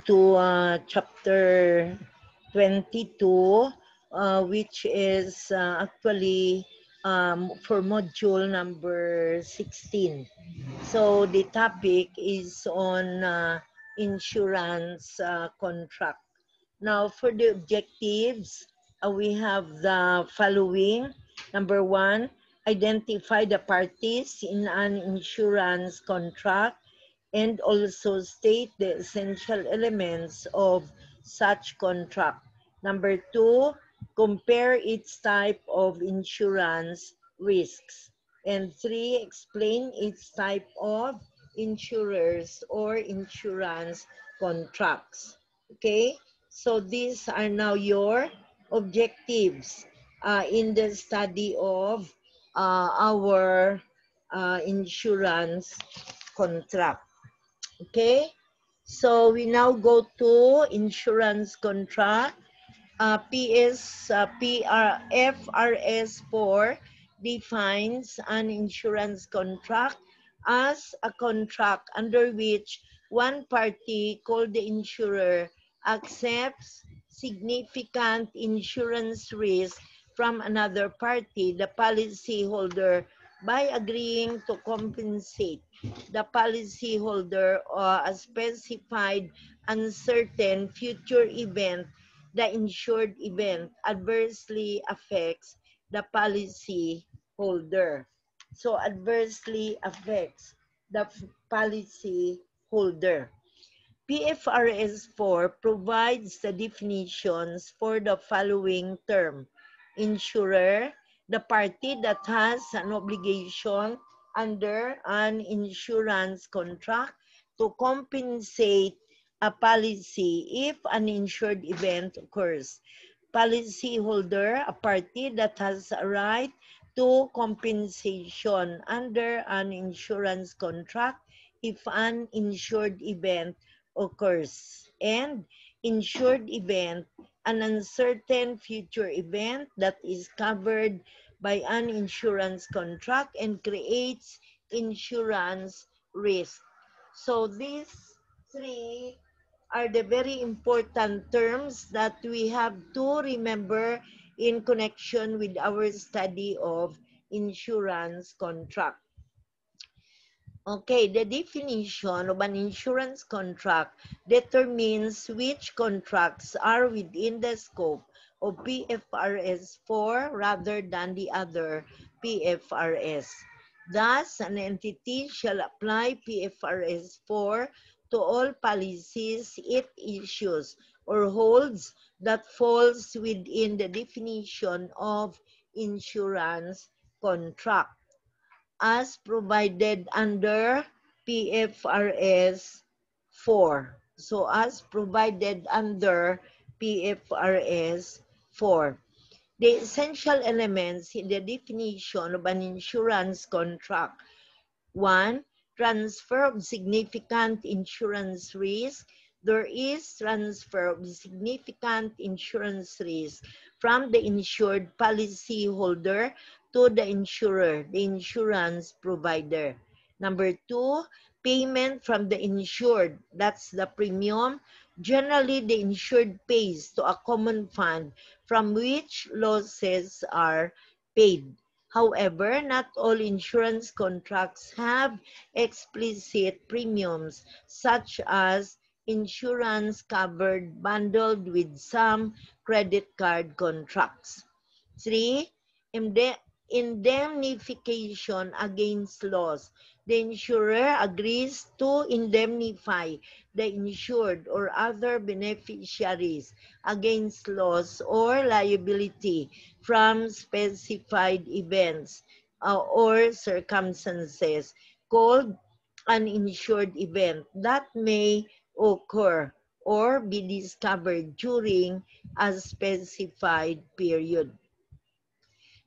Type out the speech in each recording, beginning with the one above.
to uh, chapter 22, uh, which is uh, actually um, for module number 16. So the topic is on uh, insurance uh, contract. Now for the objectives, uh, we have the following. Number one, identify the parties in an insurance contract and also state the essential elements of such contract. Number two, compare its type of insurance risks. And three, explain its type of insurers or insurance contracts. Okay, so these are now your objectives uh, in the study of uh, our uh, insurance contract. Okay, so we now go to insurance contract. Uh, PS, uh, PR, FRS 4 defines an insurance contract as a contract under which one party called the insurer accepts significant insurance risk from another party, the policyholder, by agreeing to compensate the policyholder or uh, a specified uncertain future event, the insured event adversely affects the policyholder. So adversely affects the policyholder. PFRS 4 provides the definitions for the following term. Insurer, the party that has an obligation under an insurance contract to compensate a policy if an insured event occurs. Policyholder, a party that has a right to compensation under an insurance contract if an insured event occurs. And insured event, an uncertain future event that is covered by an insurance contract and creates insurance risk. So these three are the very important terms that we have to remember in connection with our study of insurance contract. Okay, the definition of an insurance contract determines which contracts are within the scope of PFRS 4 rather than the other PFRS. Thus, an entity shall apply PFRS 4 to all policies it issues or holds that falls within the definition of insurance contract as provided under PFRS 4. So as provided under PFRS 4. The essential elements in the definition of an insurance contract. One, transfer of significant insurance risk. There is transfer of significant insurance risk from the insured policyholder to the insurer, the insurance provider. Number two, payment from the insured. That's the premium. Generally, the insured pays to a common fund from which losses are paid. However, not all insurance contracts have explicit premiums, such as insurance covered bundled with some credit card contracts. Three, indemnification against loss. The insurer agrees to indemnify the insured or other beneficiaries against loss or liability from specified events uh, or circumstances called an insured event that may occur or be discovered during a specified period.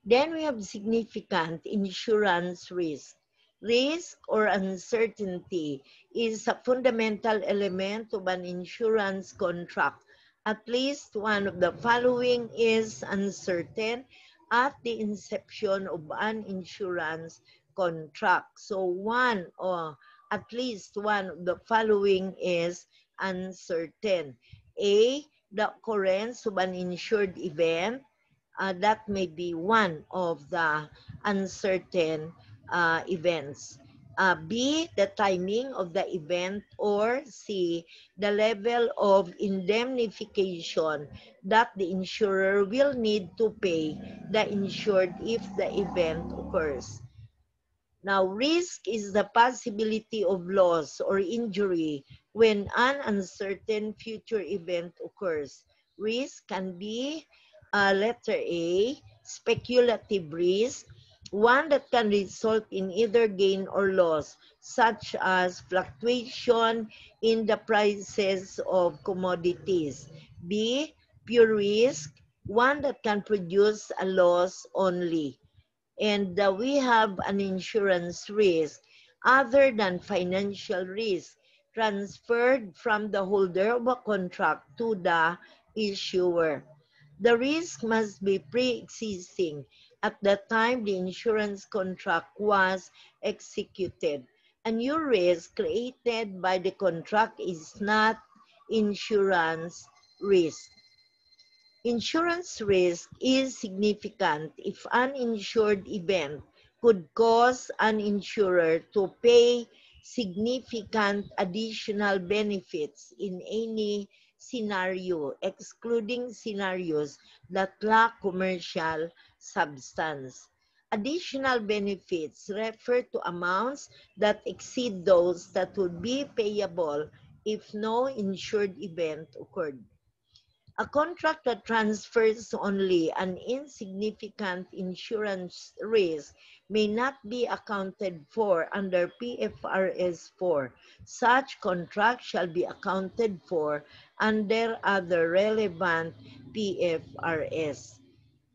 Then we have significant insurance risk. Risk or uncertainty is a fundamental element of an insurance contract. At least one of the following is uncertain at the inception of an insurance contract. So one or at least one of the following is uncertain. A, the occurrence of an insured event. Uh, that may be one of the uncertain uh, events. Uh, B, the timing of the event, or C, the level of indemnification that the insurer will need to pay the insured if the event occurs. Now, risk is the possibility of loss or injury when an uncertain future event occurs. Risk can be uh, letter A, speculative risk, one that can result in either gain or loss, such as fluctuation in the prices of commodities. B, pure risk, one that can produce a loss only. And uh, we have an insurance risk other than financial risk transferred from the holder of a contract to the issuer. The risk must be pre-existing at the time the insurance contract was executed. A new risk created by the contract is not insurance risk. Insurance risk is significant if an insured event could cause an insurer to pay significant additional benefits in any scenario, excluding scenarios that lack commercial substance. Additional benefits refer to amounts that exceed those that would be payable if no insured event occurred. A contract that transfers only an insignificant insurance risk may not be accounted for under PFRS 4. Such contract shall be accounted for under other relevant PFRS.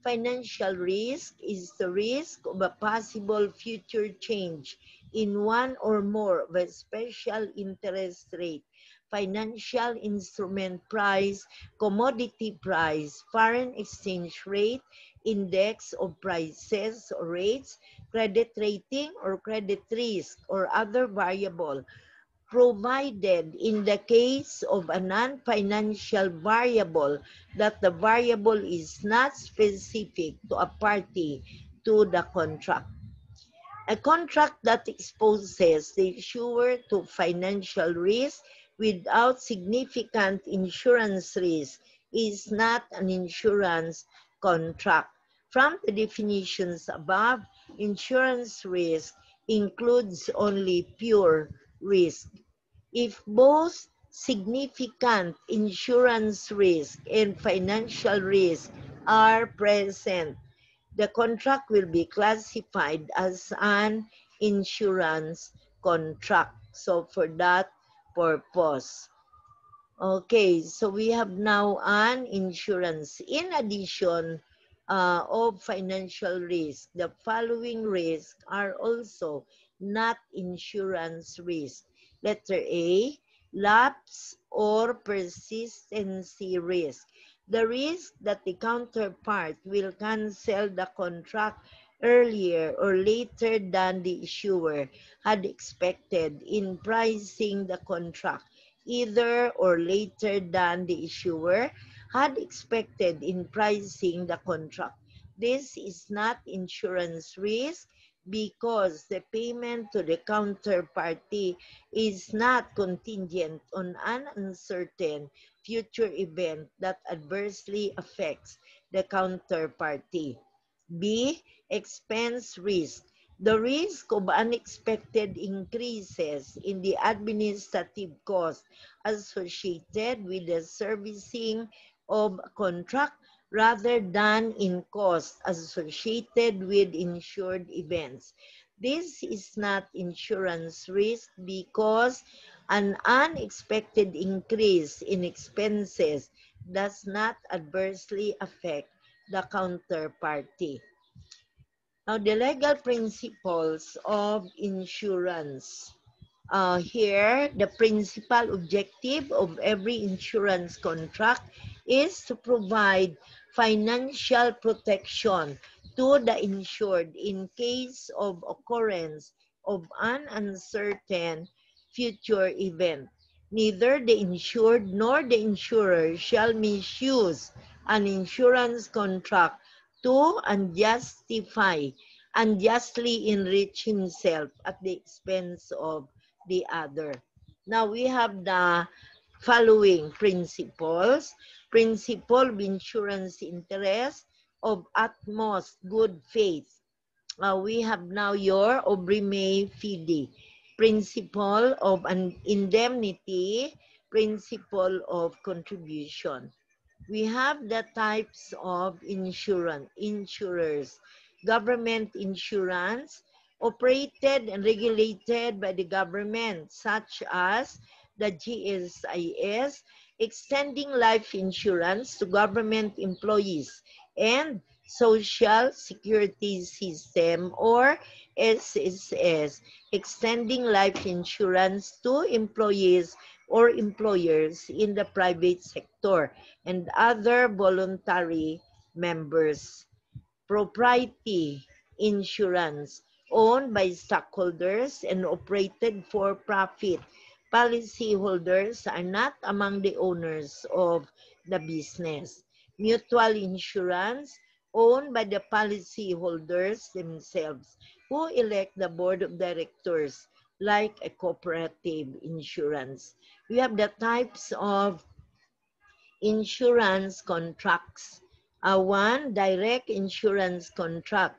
Financial risk is the risk of a possible future change in one or more of a special interest rate, financial instrument price, commodity price, foreign exchange rate, index of prices or rates, credit rating or credit risk, or other variable provided in the case of a non-financial variable that the variable is not specific to a party to the contract. A contract that exposes the issuer to financial risk without significant insurance risk is not an insurance contract. From the definitions above, insurance risk includes only pure risk. If both significant insurance risk and financial risk are present, the contract will be classified as an insurance contract. So for that purpose. Okay, so we have now an insurance. In addition uh, of financial risk, the following risks are also not insurance risk. Letter A, lapse or persistency risk. The risk that the counterpart will cancel the contract earlier or later than the issuer had expected in pricing the contract, either or later than the issuer had expected in pricing the contract. This is not insurance risk because the payment to the counterparty is not contingent on an uncertain future event that adversely affects the counterparty. B. Expense risk. The risk of unexpected increases in the administrative cost associated with the servicing of contract rather than in costs associated with insured events. This is not insurance risk because an unexpected increase in expenses does not adversely affect the counterparty. Now, the legal principles of insurance. Uh, here, the principal objective of every insurance contract is to provide financial protection to the insured in case of occurrence of an uncertain future event. Neither the insured nor the insurer shall misuse an insurance contract to unjustify, unjustly enrich himself at the expense of the other. Now we have the following principles. Principle of insurance interest of utmost good faith. Uh, we have now your uberrimae fidei. Principle of an indemnity, principle of contribution. We have the types of insurance, insurers. Government insurance, operated and regulated by the government, such as the GSIS, extending life insurance to government employees, and Social Security System or SSS, extending life insurance to employees or employers in the private sector and other voluntary members. Propriety insurance owned by stockholders and operated for profit. Policyholders are not among the owners of the business. Mutual insurance owned by the policyholders themselves who elect the board of directors like a cooperative insurance. We have the types of insurance contracts. Uh, one, direct insurance contract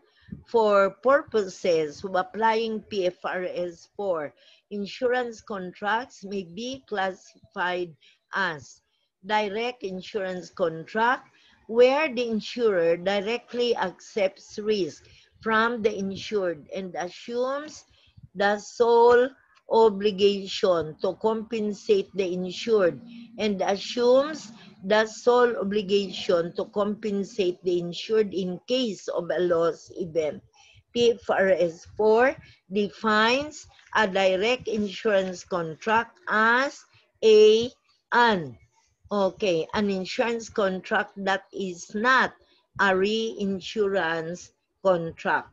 for purposes of applying PFRS 4. Insurance contracts may be classified as direct insurance contract where the insurer directly accepts risk from the insured and assumes the sole obligation to compensate the insured and assumes the sole obligation to compensate the insured in case of a loss event. PFRS 4 defines a direct insurance contract as a an okay an insurance contract that is not a reinsurance contract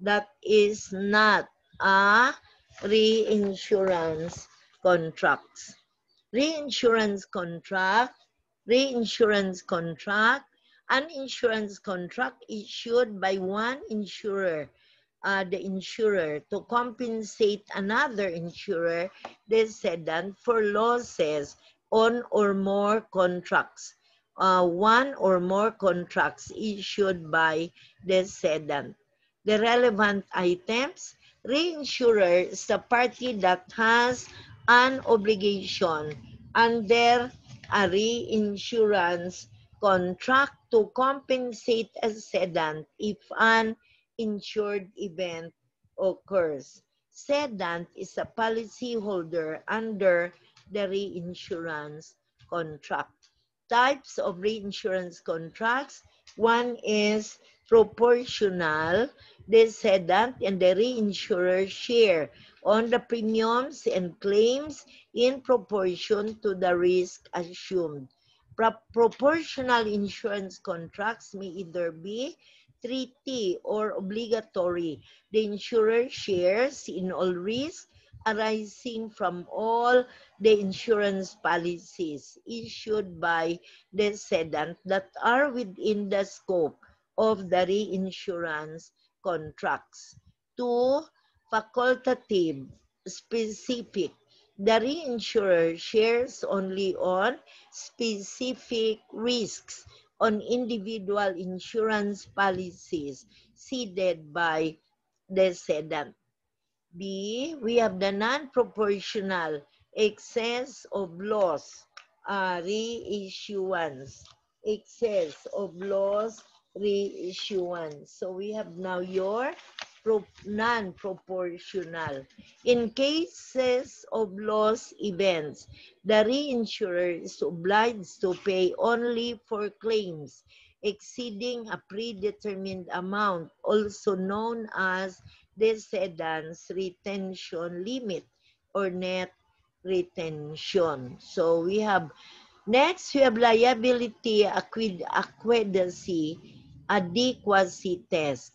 that is not a reinsurance contracts. Reinsurance contract, reinsurance contract, an insurance contract issued by one insurer, uh, the insurer, to compensate another insurer, the cedant, for losses on or more contracts. Uh, one or more contracts issued by the cedant. The relevant items reinsurer is the party that has an obligation under a reinsurance contract to compensate a cedant if an insured event occurs. Cedant is a policyholder under the reinsurance contract. Types of reinsurance contracts. One is proportional the cedant and the reinsurer share on the premiums and claims in proportion to the risk assumed. Pro proportional insurance contracts may either be treaty or obligatory. The insurer shares in all risks arising from all the insurance policies issued by the cedant that are within the scope of the reinsurance contracts. Two, facultative, specific. The reinsurer shares only on specific risks on individual insurance policies ceded by the cedant. B, we have the non-proportional excess of loss uh, reinsurance. Excess of loss reinsurance. So we have now your non-proportional. In cases of loss events, the reinsurer is obliged to pay only for claims exceeding a predetermined amount, also known as the cedant's retention limit or net retention. So we have, next we have liability adequacy adequacy test.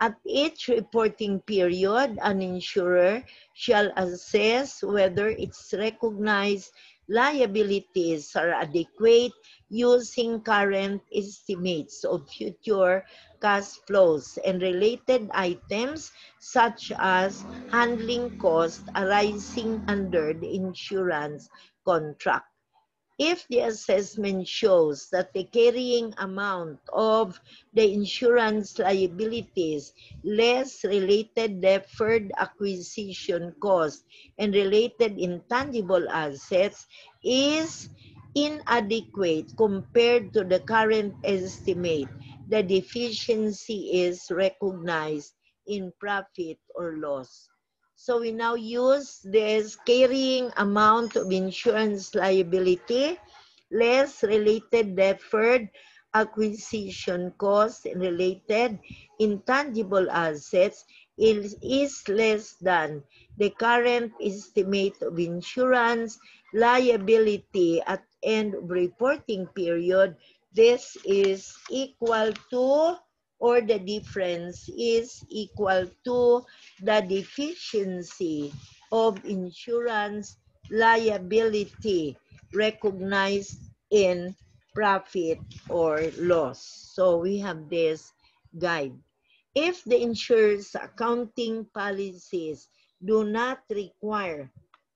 At each reporting period, an insurer shall assess whether its recognized liabilities are adequate using current estimates of future cash flows and related items such as handling costs arising under the insurance contract. If the assessment shows that the carrying amount of the insurance liabilities less related deferred acquisition cost and related intangible assets is inadequate compared to the current estimate, the deficiency is recognized in profit or loss. So we now use this carrying amount of insurance liability less related deferred acquisition costs and related intangible assets is, is less than the current estimate of insurance liability at end of reporting period. This is equal to or the difference is equal to the deficiency of insurance liability recognized in profit or loss. So we have this guide. If the insurer's accounting policies do not require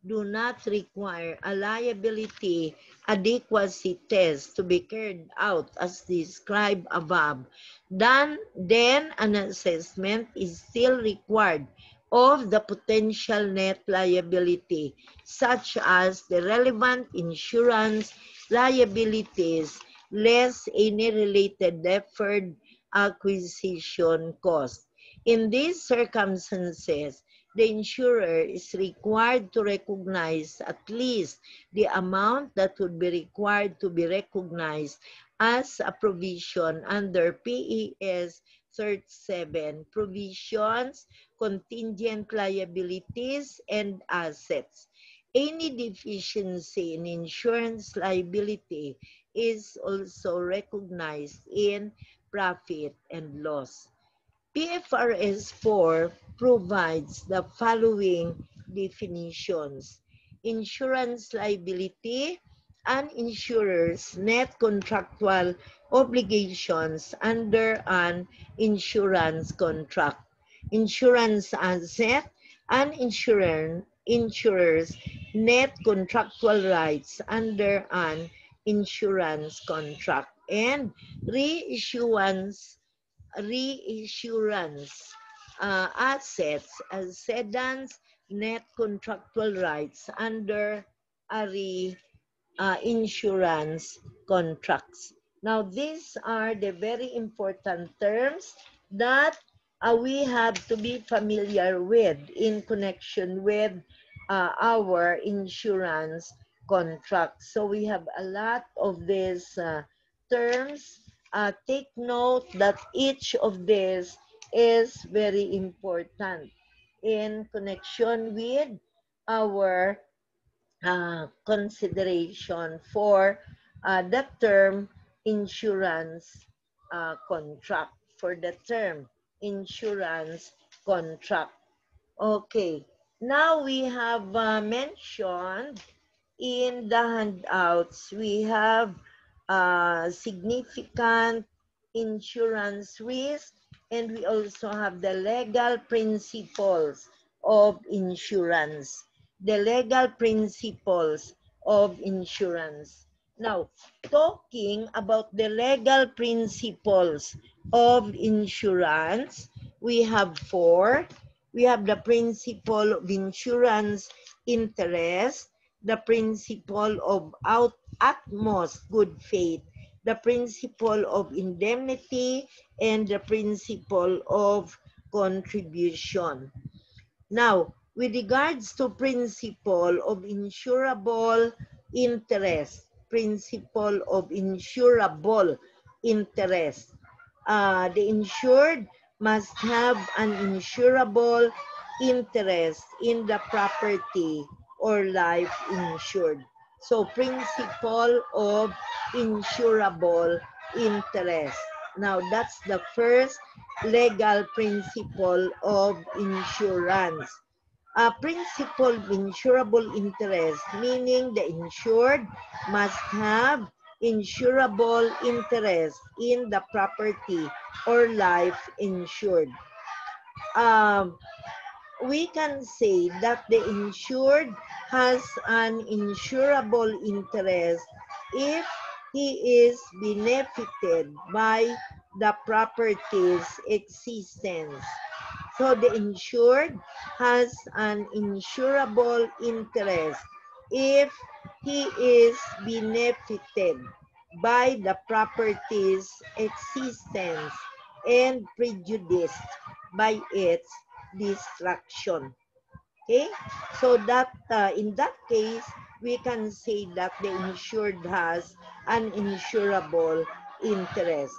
do not require a liability adequacy test to be carried out as described above, then, then an assessment is still required of the potential net liability, such as the relevant insurance liabilities, less any related deferred acquisition cost. In these circumstances, the insurer is required to recognize at least the amount that would be required to be recognized as a provision under PAS 37 provisions, contingent liabilities, and assets. Any deficiency in insurance liability is also recognized in profit and loss. PFRS 4 provides the following definitions. Insurance liability, an insurer's net contractual obligations under an insurance contract. Insurance asset, an insurer, insurer's net contractual rights under an insurance contract. And reinsurance, reinsurance uh, assets as cedant's net contractual rights under a uh, insurance contracts. Now, these are the very important terms that uh, we have to be familiar with in connection with uh, our insurance contracts. So we have a lot of these uh, terms. Uh, take note that each of these is very important in connection with our uh, consideration for uh, the term insurance uh, contract, for the term insurance contract. Okay, now we have uh, mentioned in the handouts, we have uh, significant insurance risk and we also have the legal principles of insurance. The legal principles of insurance. Now, talking about the legal principles of insurance, we have four. We have the principle of insurance interest, the principle of out, utmost good faith, the principle of indemnity, and the principle of contribution. Now, with regards to principle of insurable interest, principle of insurable interest, uh, the insured must have an insurable interest in the property or life insured. So principle of insurable interest. Now that's the first legal principle of insurance. a principal insurable interest, meaning the insured must have insurable interest in the property or life insured. Um, we can say that the insured has an insurable interest if he is benefited by the property's existence. So the insured has an insurable interest if he is benefited by the property's existence and prejudiced by its destruction. Okay, so that uh, in that case, we can say that the insured has an insurable interest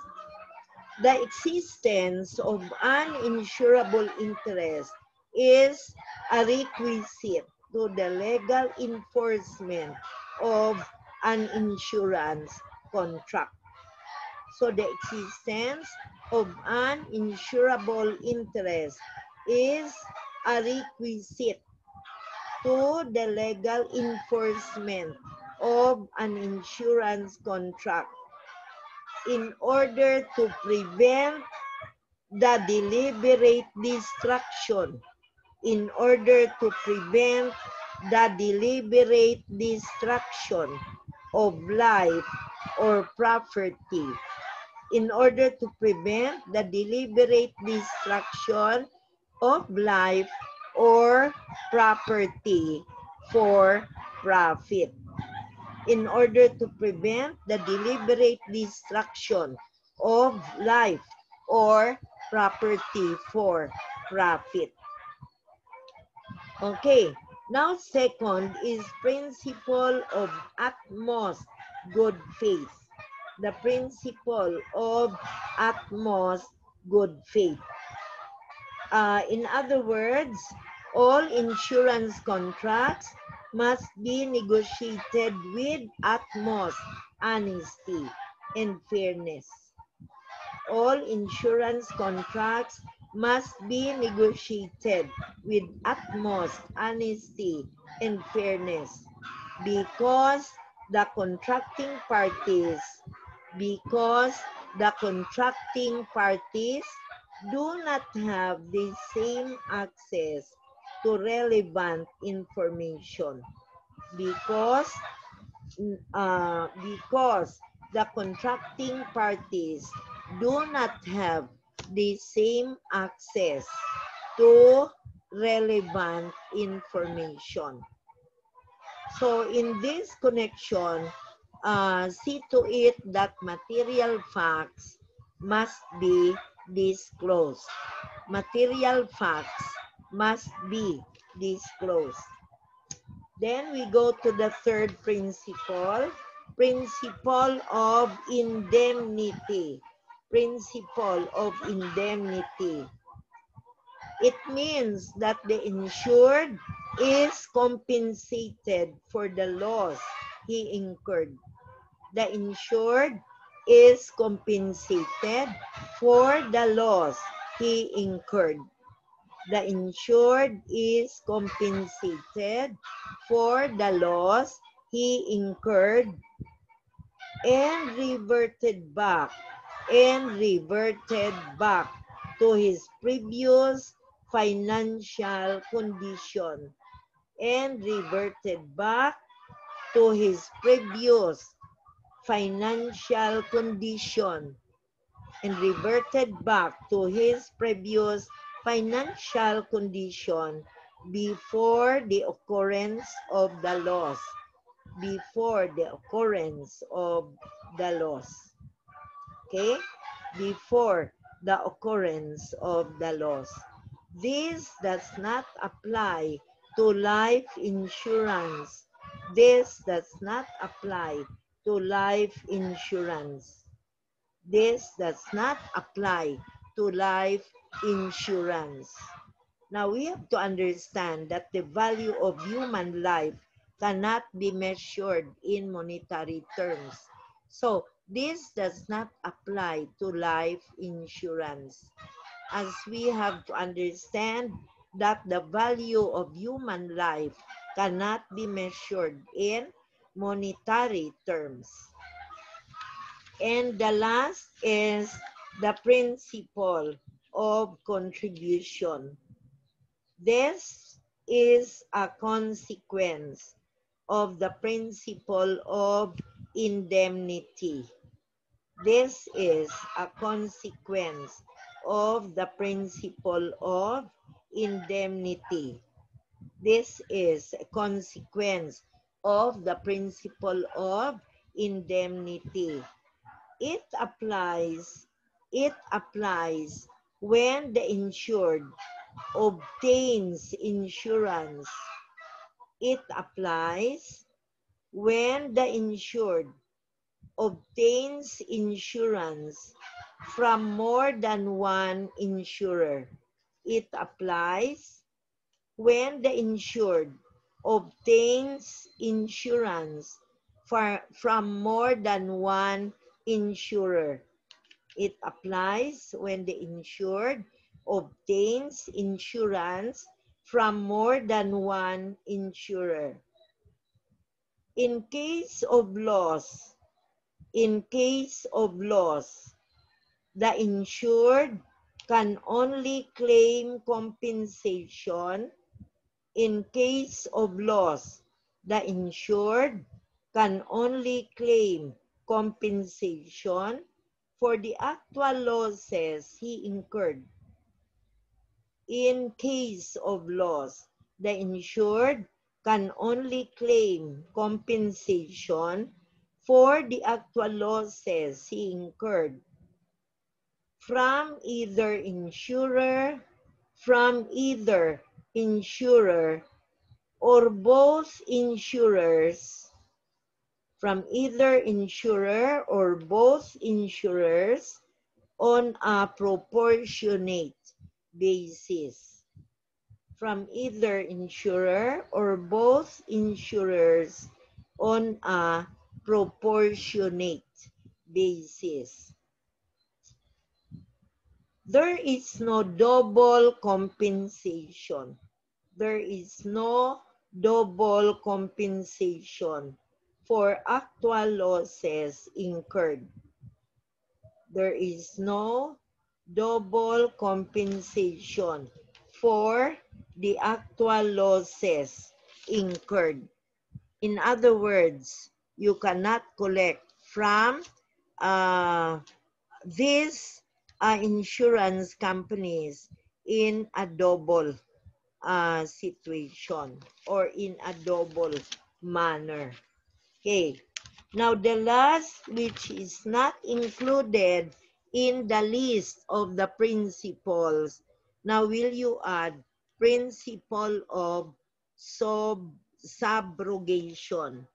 the existence of an insurable interest is a requisite to the legal enforcement of an insurance contract. So the existence of an insurable interest is a requisite to the legal enforcement of an insurance contract in order to prevent the deliberate destruction in order to prevent the deliberate destruction of life or property in order to prevent the deliberate destruction of life or property for profit in order to prevent the deliberate destruction of life or property for profit. Okay, now second is principle of utmost good faith. The principle of utmost good faith. Uh, in other words, all insurance contracts must be negotiated with utmost honesty and fairness. All insurance contracts must be negotiated with utmost honesty and fairness because the contracting parties because the contracting parties do not have the same access to relevant information because uh, because the contracting parties do not have the same access to relevant information. So in this connection, uh, see to it that material facts must be disclosed. Material facts must be disclosed. Then we go to the third principle, principle of indemnity. Principle of indemnity. It means that the insured is compensated for the loss he incurred. The insured is compensated for the loss he incurred. The insured is compensated for the loss he incurred and reverted back and reverted back to his previous financial condition and reverted back to his previous financial condition and reverted back to his previous financial condition before the occurrence of the loss. Before the occurrence of the loss. Okay? Before the occurrence of the loss. This does not apply to life insurance. This does not apply to life insurance. This does not apply to life insurance. Now, we have to understand that the value of human life cannot be measured in monetary terms. So, this does not apply to life insurance. As we have to understand, that the value of human life cannot be measured in monetary terms. And the last is the principle of contribution. This is a consequence of the principle of indemnity. This is a consequence of the principle of indemnity. This is a consequence of the principle of indemnity. It applies, it applies when the insured obtains insurance. It applies when the insured obtains insurance from more than one insurer. It applies when the insured obtains insurance for, from more than one insurer. It applies when the insured obtains insurance from more than one insurer. In case of loss, in case of loss, the insured can only claim compensation in case of loss. The insured can only claim compensation for the actual losses he incurred. In case of loss, the insured can only claim compensation for the actual losses he incurred from either insurer, from either insurer or both insurers, from either insurer or both insurers on a proportionate basis. From either insurer or both insurers on a proportionate basis. There is no double compensation. There is no double compensation for actual losses incurred. There is no double compensation for the actual losses incurred. In other words, you cannot collect from uh, these uh, insurance companies in a double uh, situation or in a double manner. Okay. Now, the last, which is not included in the list of the principles. Now, will you add principle of sub subrogation?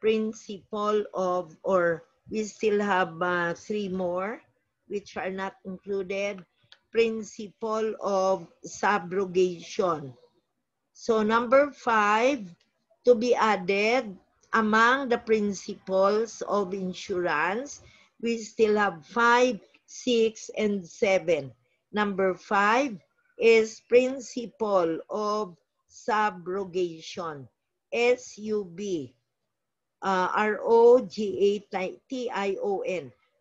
Principle of, or we still have uh, three more which are not included, principle of subrogation. So number five, to be added among the principles of insurance, we still have five, six, and seven. Number five is principle of subrogation, S-U-B, uh, R-O-G-A-T-I-O-N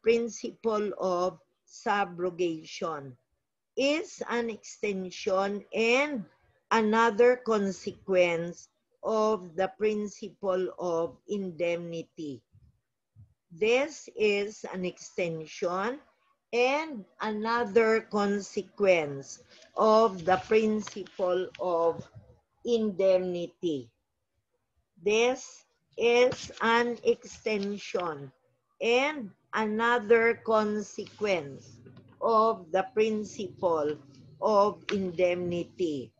principle of subrogation is an extension and another consequence of the principle of indemnity. This is an extension and another consequence of the principle of indemnity. This is an extension and another consequence of the principle of indemnity.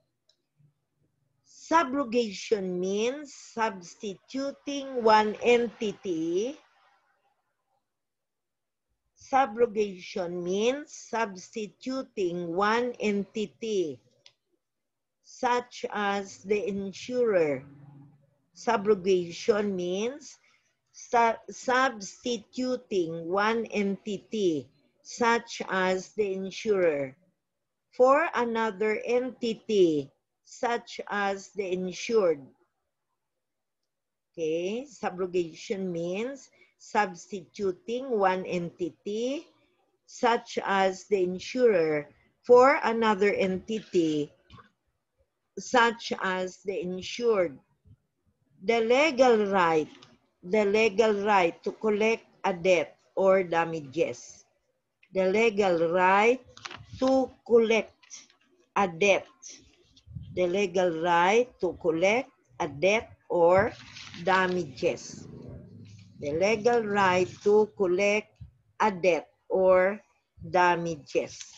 Subrogation means substituting one entity. Subrogation means substituting one entity, such as the insurer. Subrogation means substituting one entity, such as the insurer, for another entity, such as the insured. Okay, subrogation means substituting one entity, such as the insurer, for another entity, such as the insured. The legal right, the legal right to collect a debt or damages. The legal right to collect a debt. The legal right to collect a debt or damages. The legal right to collect a debt or damages.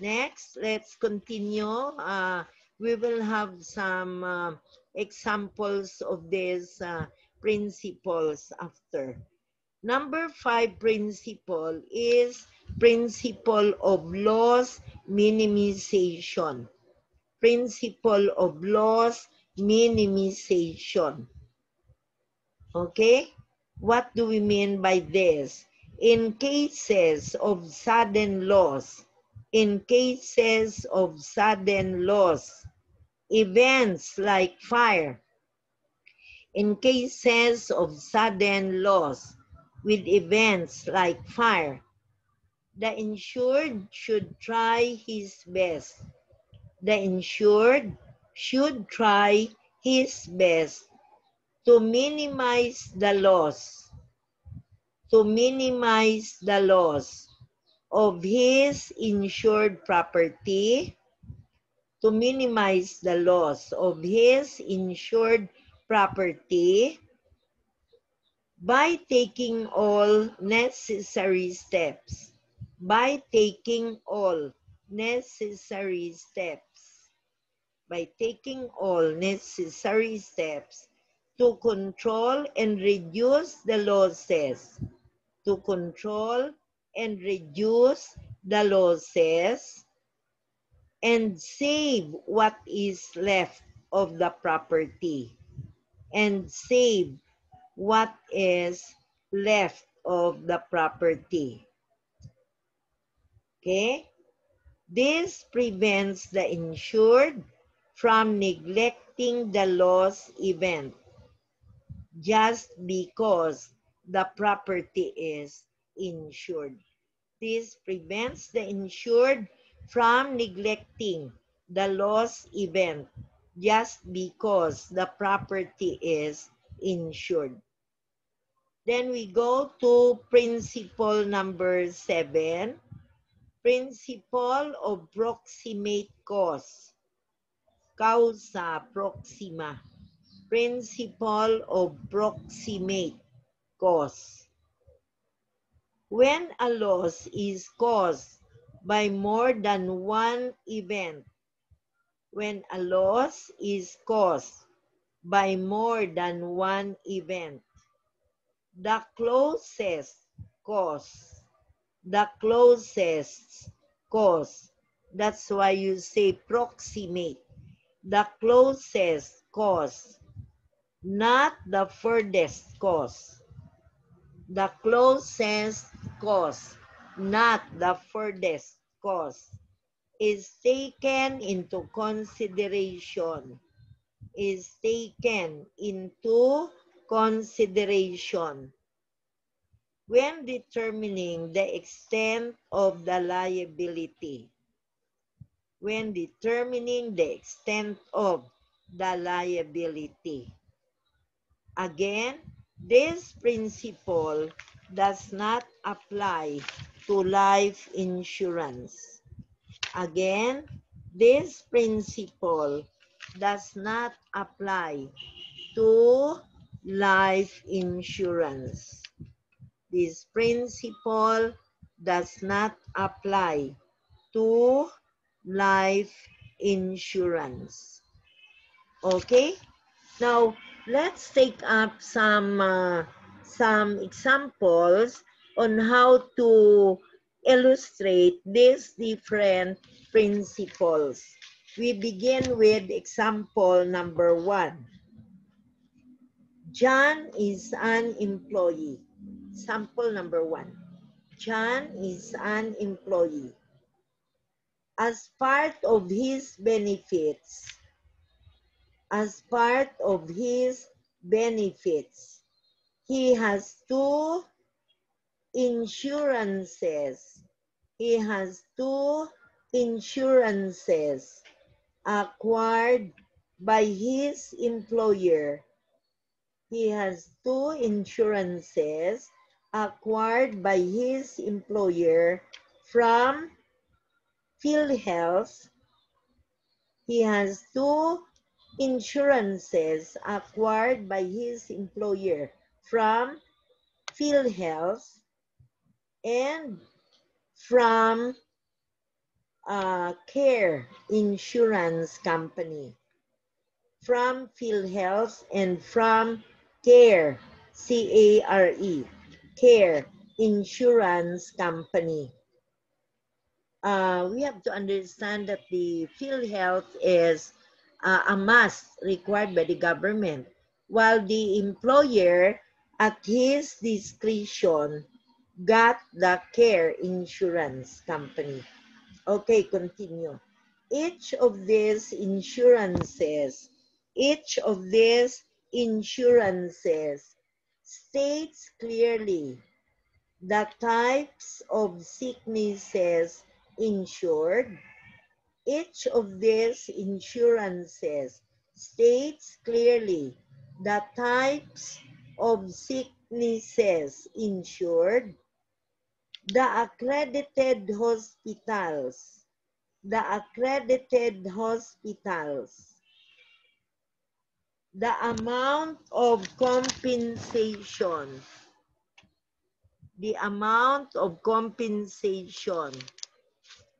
Next, let's continue. Uh, we will have some uh, examples of this uh, principles after. Number five principle is principle of loss minimization. Principle of loss minimization. Okay? What do we mean by this? In cases of sudden loss, in cases of sudden loss, events like fire, in cases of sudden loss with events like fire, the insured should try his best. The insured should try his best to minimize the loss, to minimize the loss of his insured property, to minimize the loss of his insured property by taking all necessary steps, by taking all necessary steps, by taking all necessary steps to control and reduce the losses, to control and reduce the losses and save what is left of the property and save what is left of the property. Okay? This prevents the insured from neglecting the loss event just because the property is insured. This prevents the insured from neglecting the loss event just because the property is insured. Then we go to principle number seven, principle of proximate cause, causa proxima, principle of proximate cause. When a loss is caused by more than one event, when a loss is caused by more than one event, the closest cause, the closest cause, that's why you say proximate, the closest cause, not the furthest cause. The closest cause, not the furthest cause, is taken into consideration, is taken into consideration when determining the extent of the liability. When determining the extent of the liability. Again, this principle does not apply to life insurance. Again, this principle does not apply to life insurance. This principle does not apply to life insurance. Okay? Now, let's take up some uh, some examples on how to illustrate these different principles. We begin with example number one. John is an employee. Sample number one. John is an employee. as part of his benefits, as part of his benefits, he has two insurances. He has two insurances acquired by his employer. He has two insurances acquired by his employer from PhilHealth. He has two insurances acquired by his employer from PhilHealth and from uh, Care Insurance Company. From PhilHealth and from Care, C-A-R-E, Care Insurance Company. Uh, we have to understand that the PhilHealth is uh, a must required by the government, while the employer, at his discretion, got the care insurance company. Okay, continue. Each of these insurances, each of these insurances states clearly the types of sicknesses insured. Each of these insurances states clearly the types of sicknesses insured the accredited hospitals, the accredited hospitals, the amount of compensation, the amount of compensation,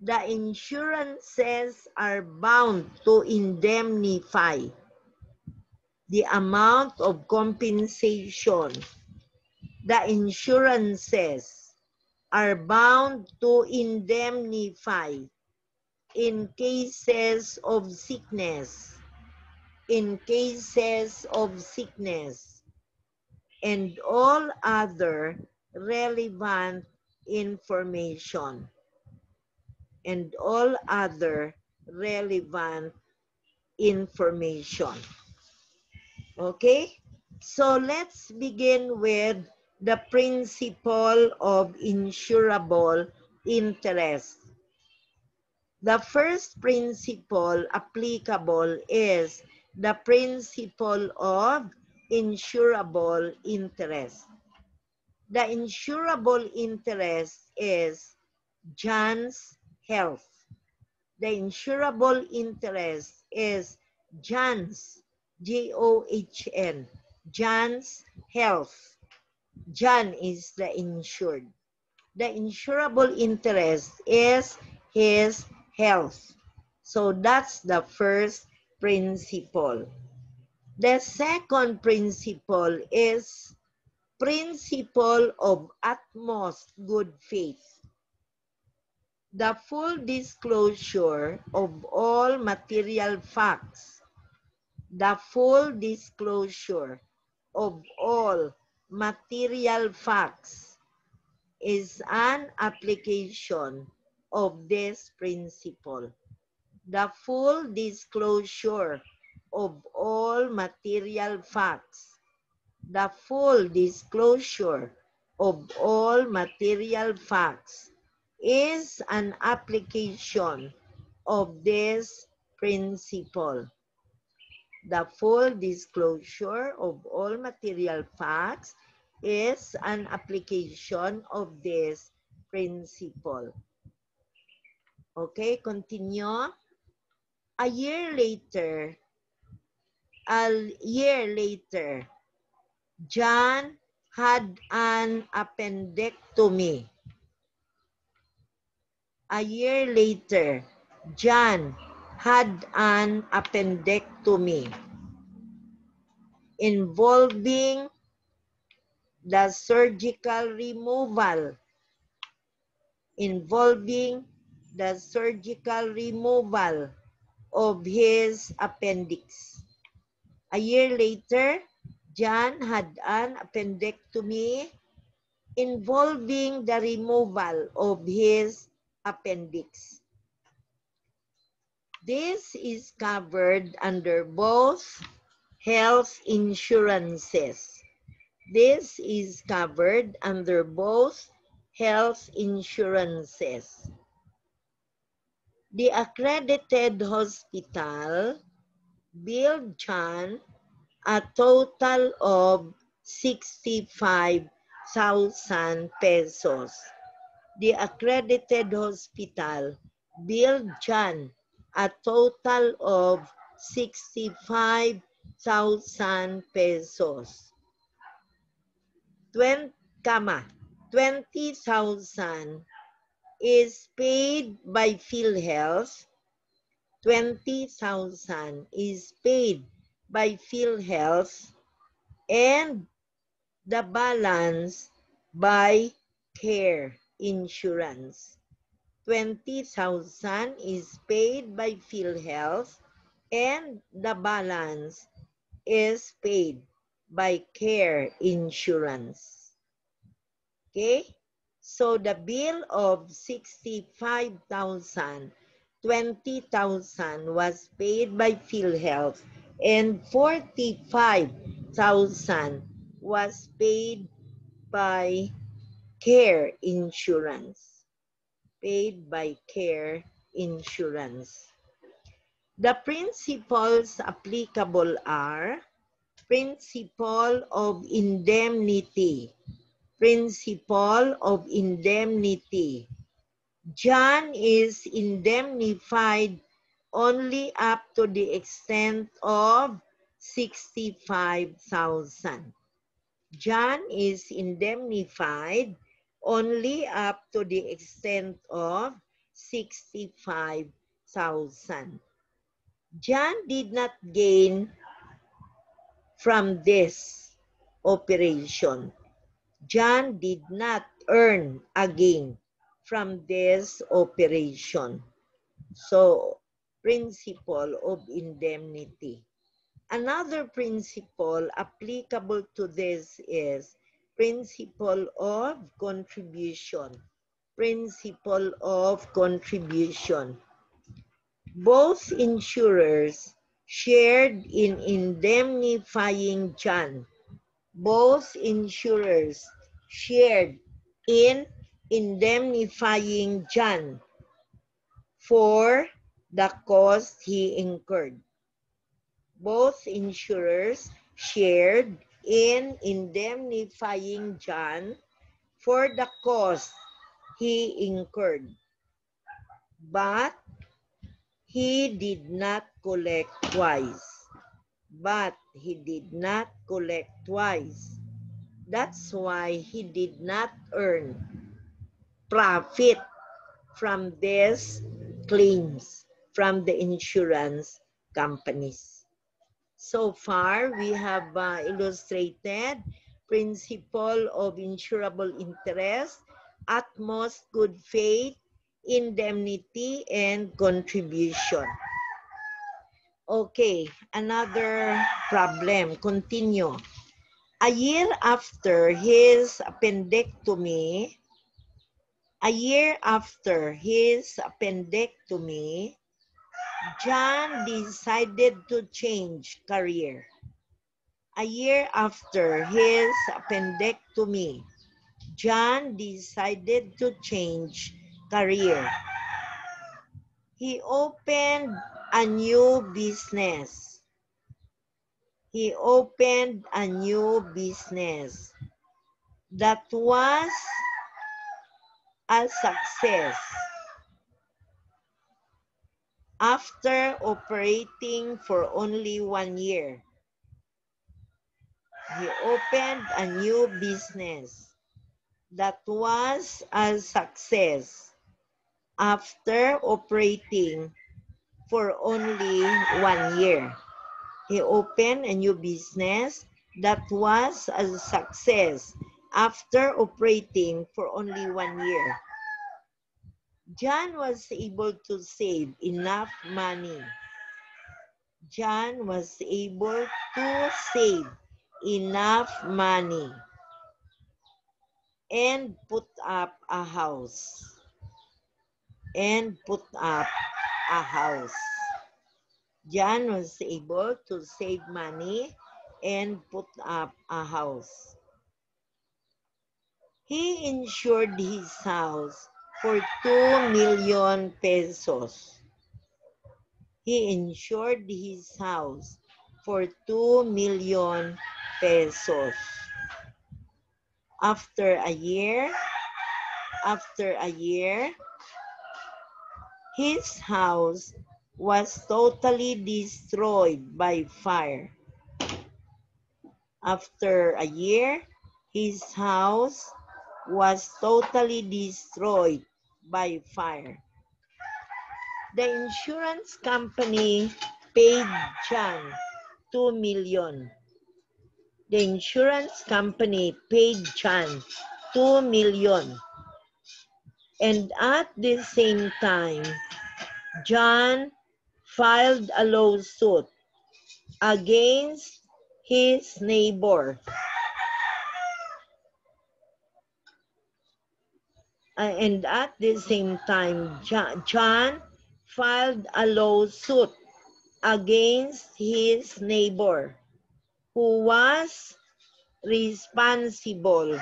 the insurances are bound to indemnify. The amount of compensation, the insurances are bound to indemnify in cases of sickness, in cases of sickness, and all other relevant information, and all other relevant information. Okay? So let's begin with the principle of insurable interest. The first principle applicable is the principle of insurable interest. The insurable interest is John's health. The insurable interest is John's, J-O-H-N, John's health. John is the insured. The insurable interest is his health. So that's the first principle. The second principle is principle of utmost good faith. The full disclosure of all material facts. The full disclosure of all material facts is an application of this principle. The full disclosure of all material facts. The full disclosure of all material facts is an application of this principle the full disclosure of all material facts is an application of this principle. Okay, continue. A year later, a year later, John had an appendectomy. A year later, John had an appendectomy involving the surgical removal involving the surgical removal of his appendix. A year later, John had an appendectomy involving the removal of his appendix. This is covered under both health insurances. This is covered under both health insurances. The accredited hospital billed John a total of 65,000 pesos. The accredited hospital billed John a total of 65,000 pesos. 20, comma, 20,000 is paid by PhilHealth. 20,000 is paid by PhilHealth and the balance by care insurance. 20,000 is paid by PhilHealth and the balance is paid by care insurance. Okay? So the bill of 65,000, 20,000 was paid by PhilHealth and 45,000 was paid by care insurance. Paid by care insurance. The principles applicable are principle of indemnity, principle of indemnity. John is indemnified only up to the extent of 65,000. John is indemnified only up to the extent of 65,000. John did not gain from this operation. John did not earn a gain from this operation. So, principle of indemnity. Another principle applicable to this is principle of contribution. Principle of contribution. Both insurers shared in indemnifying John. Both insurers shared in indemnifying John for the cost he incurred. Both insurers shared in indemnifying John for the cost he incurred. But he did not collect twice. But he did not collect twice. That's why he did not earn profit from these claims from the insurance companies. So far, we have uh, illustrated principle of insurable interest, utmost good faith, indemnity, and contribution. Okay, another problem. Continue. A year after his appendectomy, a year after his appendectomy, John decided to change career. A year after his appendectomy, John decided to change career. He opened a new business. He opened a new business that was a success. After operating for only one year. He opened a new business that was a success after operating for only one year. He opened a new business that was a success after operating for only one year. John was able to save enough money. John was able to save enough money and put up a house. And put up a house. John was able to save money and put up a house. He insured his house for 2 million pesos. He insured his house for 2 million pesos. After a year, after a year, his house was totally destroyed by fire. After a year, his house was totally destroyed by fire. The insurance company paid John 2 million. The insurance company paid John 2 million. And at the same time, John filed a lawsuit against his neighbor. Uh, and at the same time, John filed a lawsuit against his neighbor who was responsible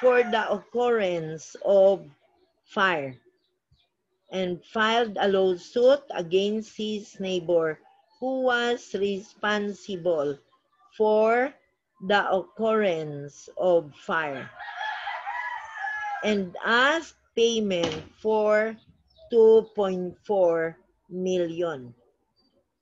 for the occurrence of fire and filed a lawsuit against his neighbor who was responsible for the occurrence of fire and asked payment for 2.4 million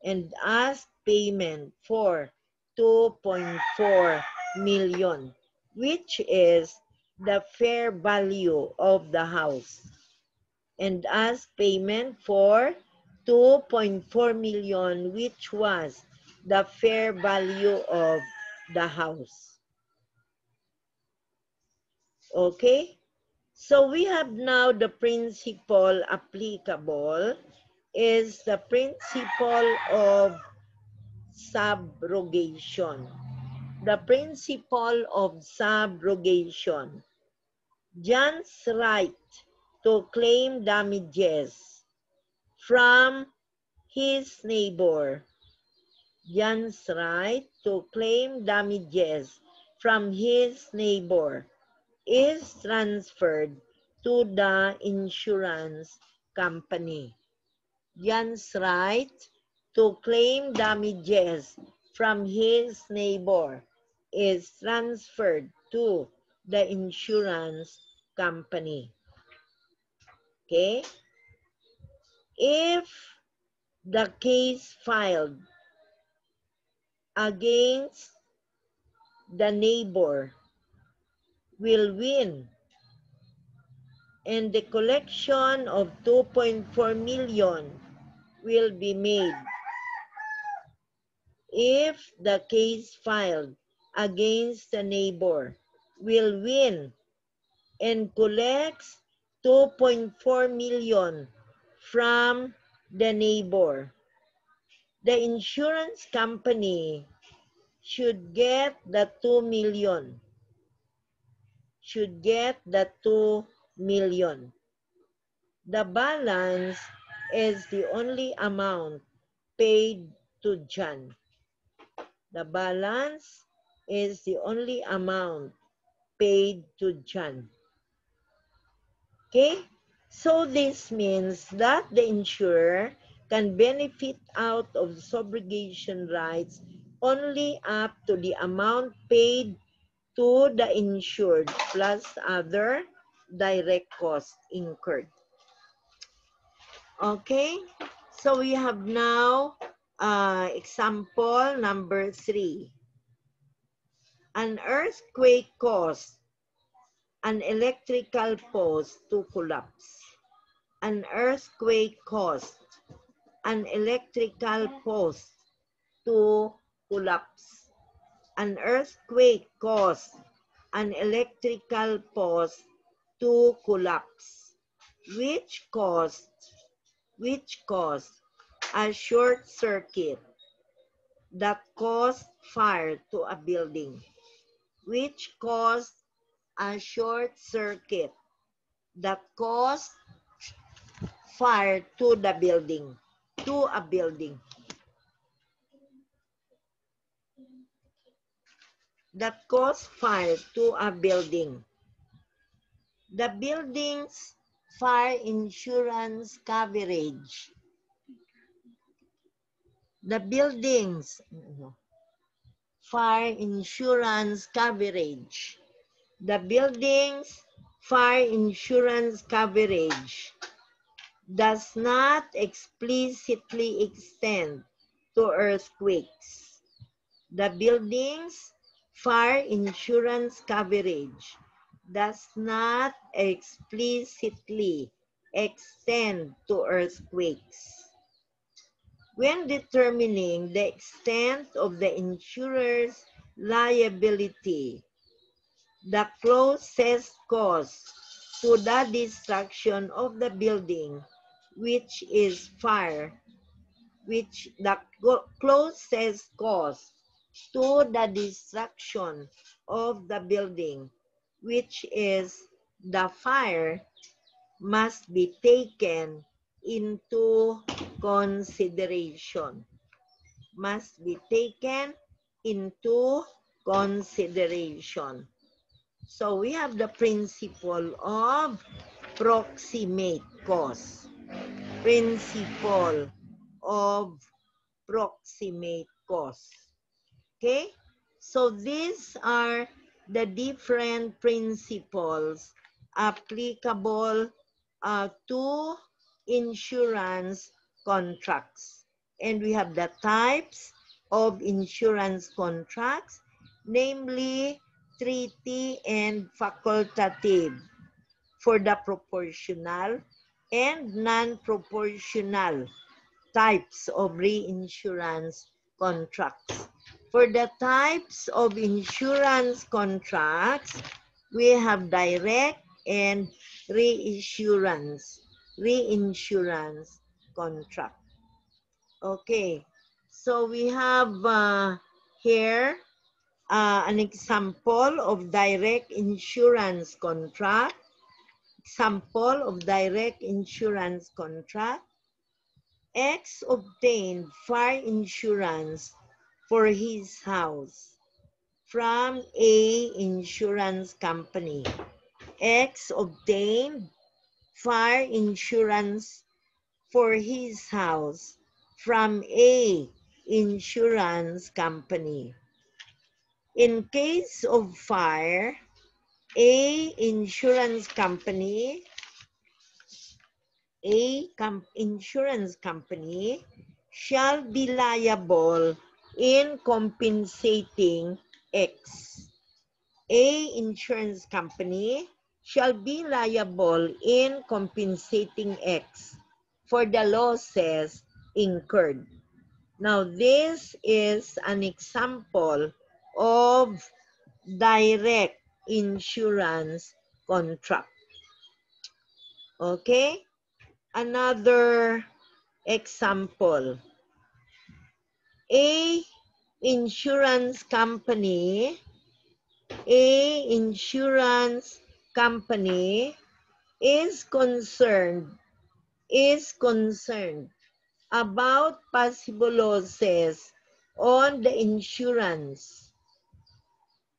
and asked payment for 2.4 million which is the fair value of the house and asked payment for 2.4 million which was the fair value of the house. Okay? So we have now the principle applicable is the principle of subrogation. The principle of subrogation. John's right to claim damages from his neighbor. John's right to claim damages from his neighbor is transferred to the insurance company. John's right to claim damages from his neighbor is transferred to the insurance company. Okay? If the case filed against the neighbor will win. And the collection of 2.4 million will be made if the case filed against the neighbor will win and collects 2.4 million from the neighbor. The insurance company should get the 2 million should get the 2 million. The balance is the only amount paid to John. The balance is the only amount paid to John. Okay? So this means that the insurer can benefit out of the subrogation rights only up to the amount paid to the insured plus other direct costs incurred. Okay, so we have now uh, example number three. An earthquake caused an electrical post to collapse. An earthquake caused an electrical post to collapse an earthquake caused an electrical post to collapse, which caused, which caused a short circuit that caused fire to a building, which caused a short circuit that caused fire to the building, to a building. That cause fire to a building. The building's fire insurance coverage. The building's fire insurance coverage. The building's fire insurance coverage does not explicitly extend to earthquakes. The building's fire insurance coverage does not explicitly extend to earthquakes. When determining the extent of the insurer's liability, the closest cause to the destruction of the building, which is fire, which the closest cause to the destruction of the building, which is the fire, must be taken into consideration. Must be taken into consideration. So we have the principle of proximate cause. Principle of proximate cause. Okay? So these are the different principles applicable uh, to insurance contracts. And we have the types of insurance contracts, namely treaty and facultative for the proportional and non-proportional types of reinsurance contracts. For the types of insurance contracts, we have direct and reinsurance, reinsurance contract. Okay, so we have uh, here uh, an example of direct insurance contract. Example of direct insurance contract. X obtained fire insurance for his house from A insurance company. X obtained fire insurance for his house from A insurance company. In case of fire, A insurance company, A com insurance company shall be liable in compensating X. A insurance company shall be liable in compensating X for the losses incurred. Now, this is an example of direct insurance contract. Okay? Another example. A insurance company, a insurance company is concerned, is concerned about possible losses on the insurance.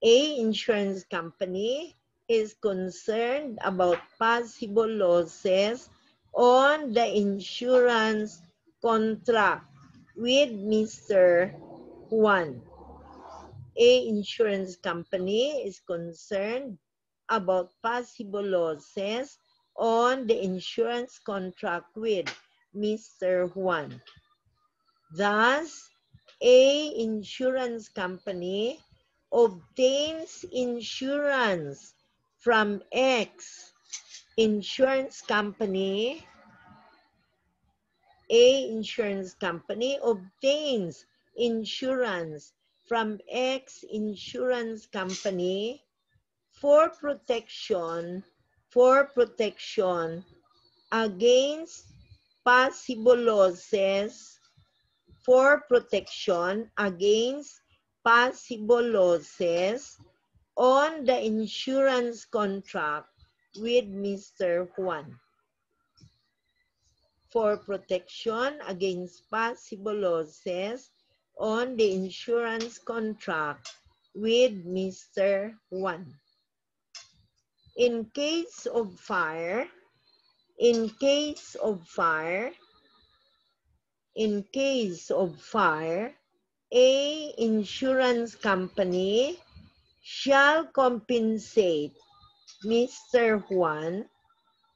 A insurance company is concerned about possible losses on the insurance contract with Mr. Juan. A insurance company is concerned about possible losses on the insurance contract with Mr. Juan. Thus, a insurance company obtains insurance from X insurance company a insurance company obtains insurance from X insurance company for protection for protection against possible losses for protection against possible losses on the insurance contract with Mr. Juan for protection against possible losses on the insurance contract with Mr. Juan. In case of fire, in case of fire, in case of fire, a insurance company shall compensate Mr. Juan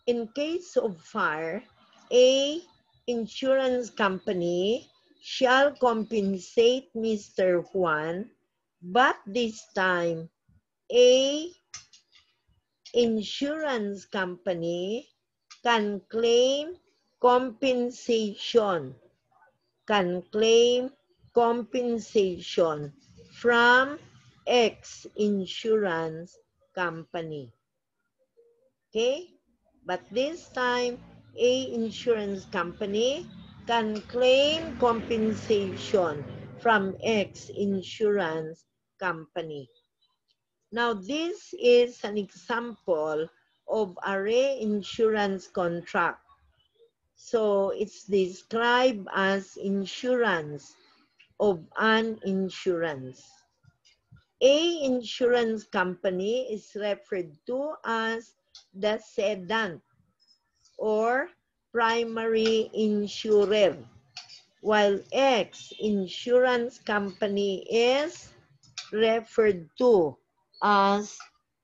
in case of fire, a insurance company shall compensate Mr. Juan, but this time a insurance company can claim compensation, can claim compensation from X insurance company. Okay? But this time, A insurance company can claim compensation from X insurance company. Now, this is an example of a reinsurance contract. So, it's described as insurance of an insurance. A insurance company is referred to as the cedant or primary insurer, while X insurance company is referred to as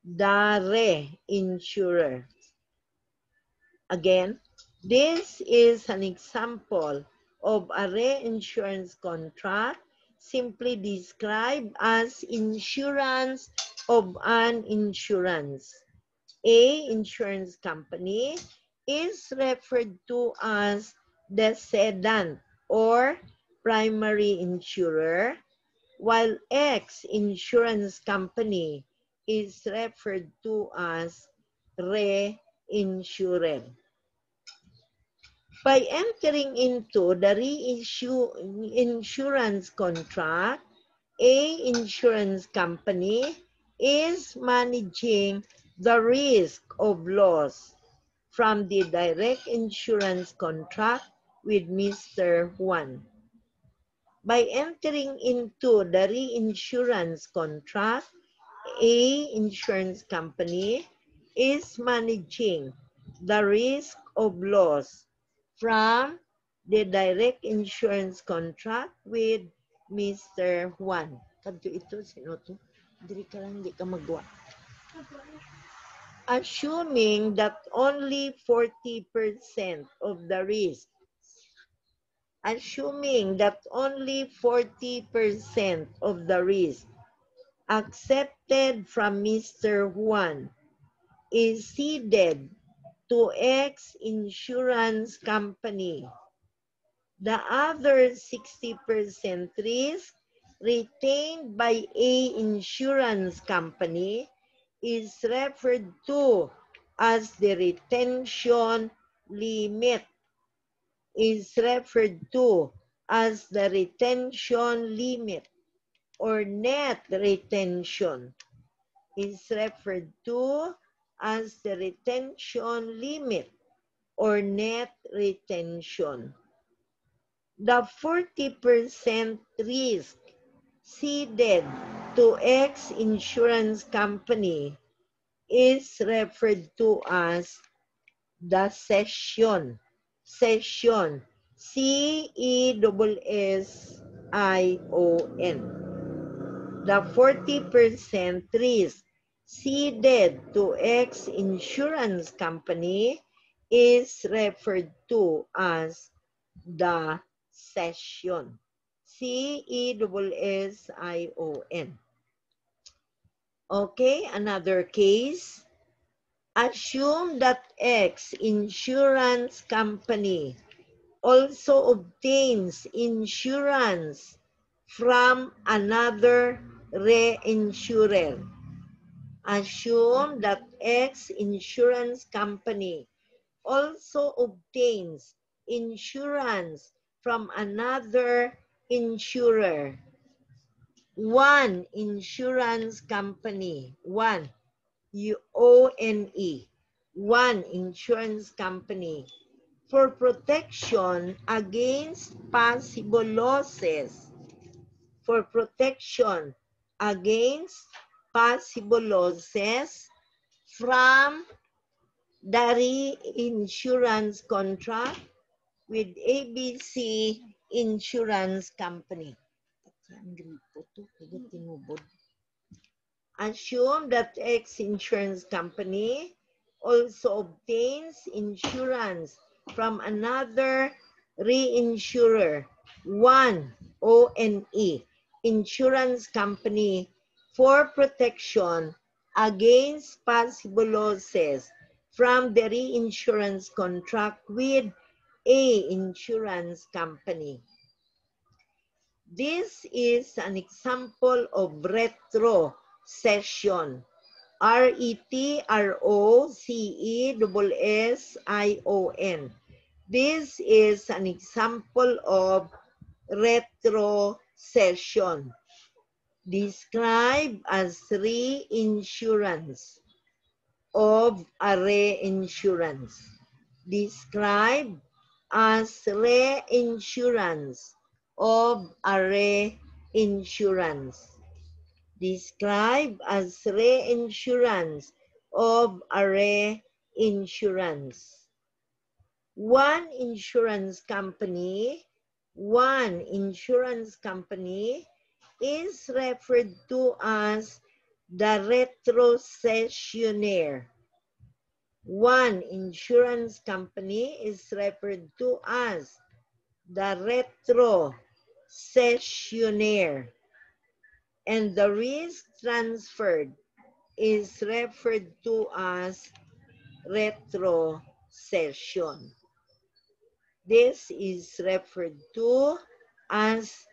the reinsurer. Again, this is an example of a reinsurance contract simply described as insurance of an insurance. A insurance company is referred to as the cedant or primary insurer, while X insurance company is referred to as reinsurer. By entering into the reissue insurance contract, a insurance company is managing the risk of loss from the direct insurance contract with Mr. Juan. By entering into the reinsurance contract, a insurance company is managing the risk of loss from the direct insurance contract with Mr. Juan. Kadto ito, sino to? Diri ka lang, di ka magwa. Assuming that only 40% of the risk, assuming that only 40% of the risk accepted from Mr. Juan is ceded to X insurance company. The other 60% risk retained by A insurance company is referred to as the retention limit. Is referred to as the retention limit or net retention is referred to as the retention limit or net retention. The 40% risk ceded to X insurance company is referred to as the session. Cession. C-E-S-S-I-O-N. The 40% risk ceded to X insurance company is referred to as the cession. C-E-S-S-I-O-N. Okay, another case. Assume that X insurance company also obtains insurance from another reinsurer assume that X insurance company also obtains insurance from another insurer. One insurance company, one, U-O-N-E, one insurance company. For protection against possible losses, for protection against possible losses from the reinsurance contract with ABC Insurance Company. Assume that X insurance company also obtains insurance from another reinsurer, one ONE insurance company for protection against possible losses from the reinsurance contract with a insurance company. This is an example of retrocession. R-E-T-R-O-C-E-S-S-I-O-N. This is an example of retrocession. Described as reinsurance of a reinsurance. Described as reinsurance of a reinsurance. Described as reinsurance of a reinsurance. One insurance company, one insurance company is referred to as the retrocessionaire. One insurance company is referred to as the retrocessionaire. And the risk transferred is referred to as retrocession. This is referred to as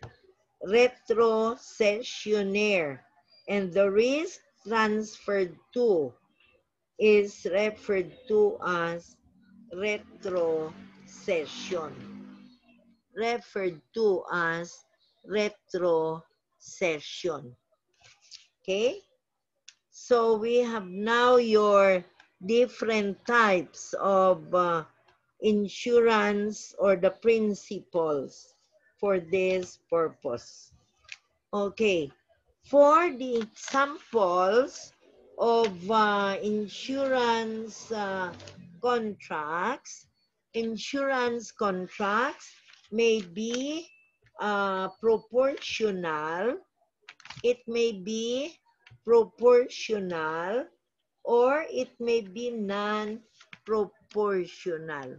retrocessionaire. And the risk transferred to is referred to as retrocession. Referred to as retrocession. Okay? So we have now your different types of uh, insurance or the principles for this purpose. Okay. For the examples, of uh, insurance uh, contracts. Insurance contracts may be uh, proportional. It may be proportional or it may be non-proportional.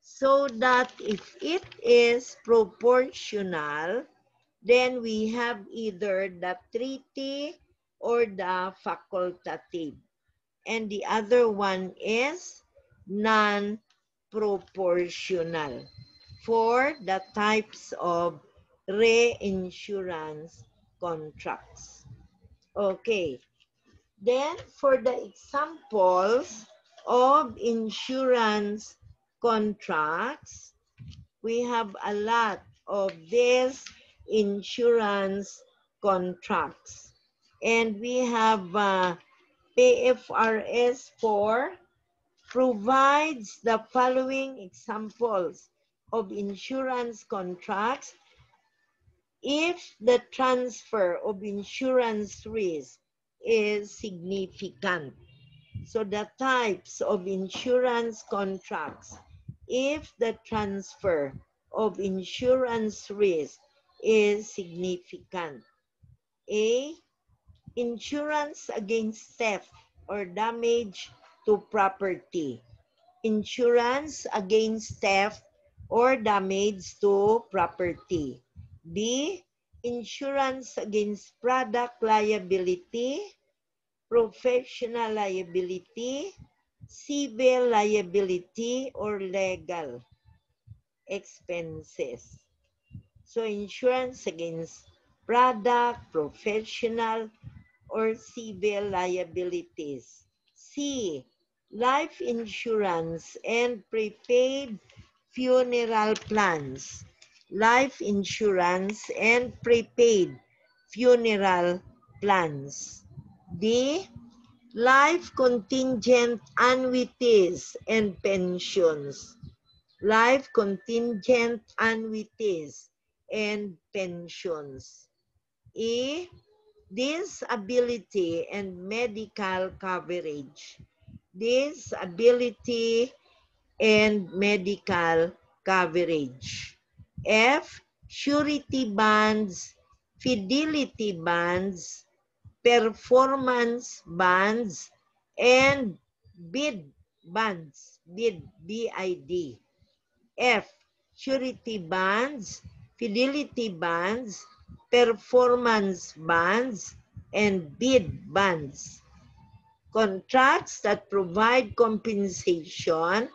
So that if it is proportional, then we have either the treaty or the facultative. And the other one is non-proportional for the types of reinsurance contracts. Okay. Then for the examples of insurance contracts, we have a lot of these insurance contracts. And we have uh, PFRS 4 provides the following examples of insurance contracts if the transfer of insurance risk is significant. So the types of insurance contracts, if the transfer of insurance risk is significant. A, Insurance against theft or damage to property. Insurance against theft or damage to property. B. Insurance against product liability, professional liability, civil liability, or legal expenses. So insurance against product, professional, or civil liabilities. C. Life insurance and prepaid funeral plans. Life insurance and prepaid funeral plans. D. Life contingent annuities and pensions. Life contingent annuities and pensions. E disability and medical coverage. Disability and medical coverage. F, surety bonds, fidelity bonds, performance bonds, and bid bonds, bid, B-I-D. F, surety bonds, fidelity bonds, performance bonds, and bid bonds. Contracts that provide compensation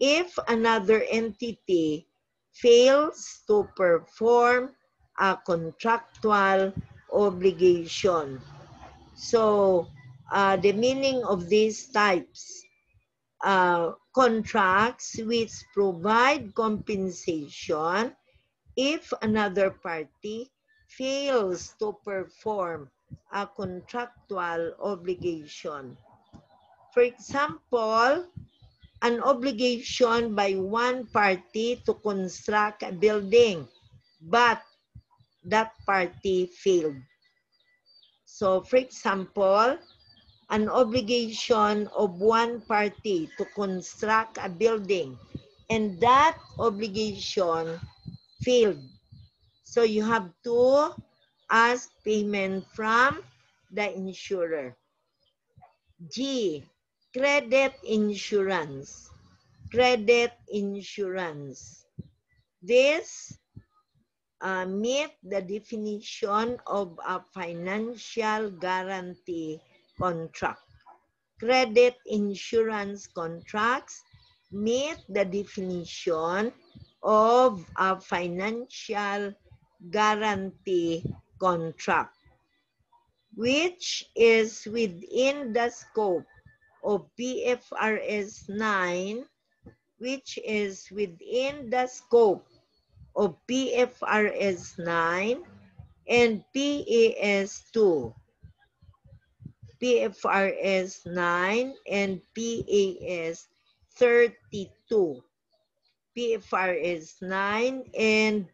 if another entity fails to perform a contractual obligation. So, uh, the meaning of these types, uh, contracts which provide compensation if another party fails to perform a contractual obligation. For example, an obligation by one party to construct a building, but that party failed. So, for example, an obligation of one party to construct a building, and that obligation failed. So, you have to ask payment from the insurer. G, credit insurance. Credit insurance. This uh, meet the definition of a financial guarantee contract. Credit insurance contracts meet the definition of a financial guarantee contract, which is within the scope of PFRS 9, which is within the scope of PFRS 9 and PAS 2. PFRS 9 and PAS 32. PFRS 9 and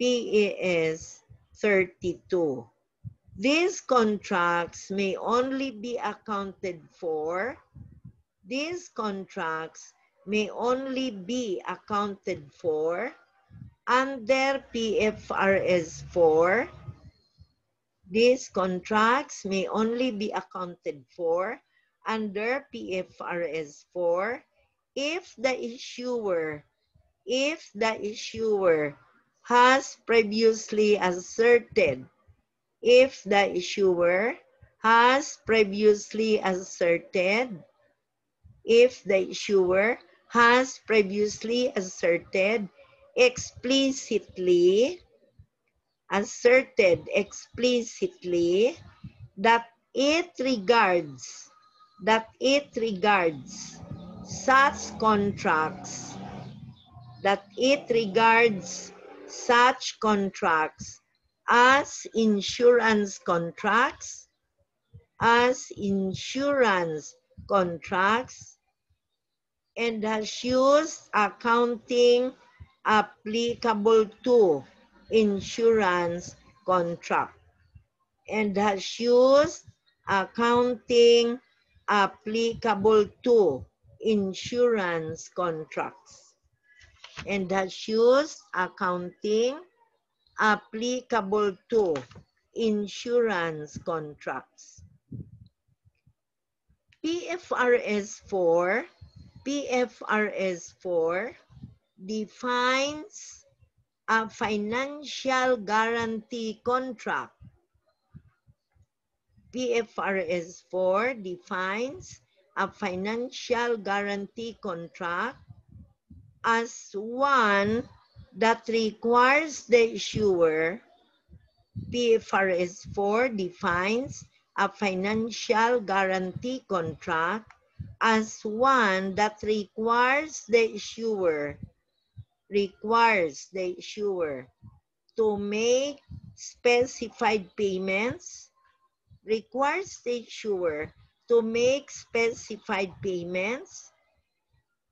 PAS 32. These contracts may only be accounted for. These contracts may only be accounted for under PFRS 4. These contracts may only be accounted for under PFRS 4 if the issuer if the issuer has previously asserted if the issuer has previously asserted if the issuer has previously asserted explicitly asserted explicitly that it regards that it regards such contracts that it regards such contracts as insurance contracts as insurance contracts and has used accounting applicable to insurance contract and has used accounting applicable to insurance contracts and has used accounting applicable to insurance contracts. PFRS 4, PFRS 4 defines a financial guarantee contract. PFRS 4 defines a financial guarantee contract as one that requires the issuer. PFRS 4 defines a financial guarantee contract as one that requires the issuer requires the issuer to make specified payments, requires the issuer to make specified payments,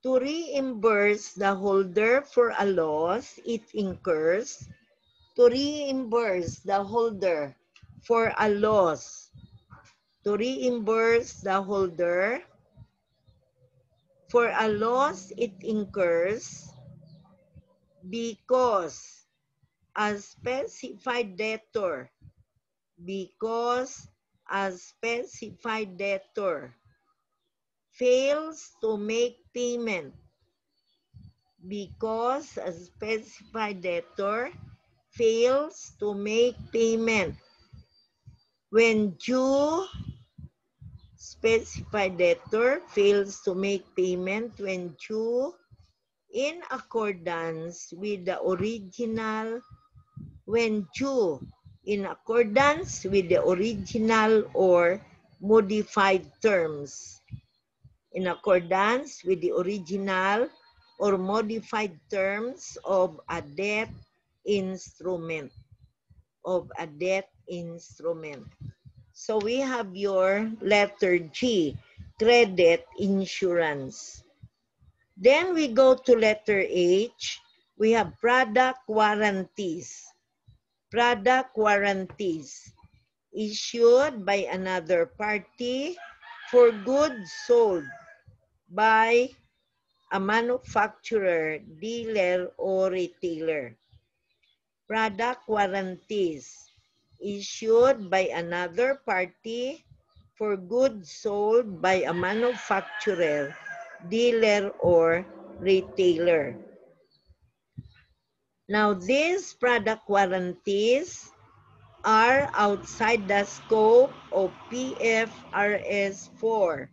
to reimburse the holder for a loss it incurs, to reimburse the holder for a loss. To reimburse the holder for a loss it incurs because a specified debtor because a specified debtor fails to make payment because a specified debtor fails to make payment. When due specified debtor fails to make payment when due in accordance with the original when due in accordance with the original or modified terms in accordance with the original or modified terms of a debt instrument of a debt instrument. So we have your letter G, credit insurance. Then we go to letter H, we have product warranties. Product warranties issued by another party for goods sold by a manufacturer, dealer, or retailer. Product warranties issued by another party for goods sold by a manufacturer, dealer, or retailer. Now, these product warranties are outside the scope of PFRS 4,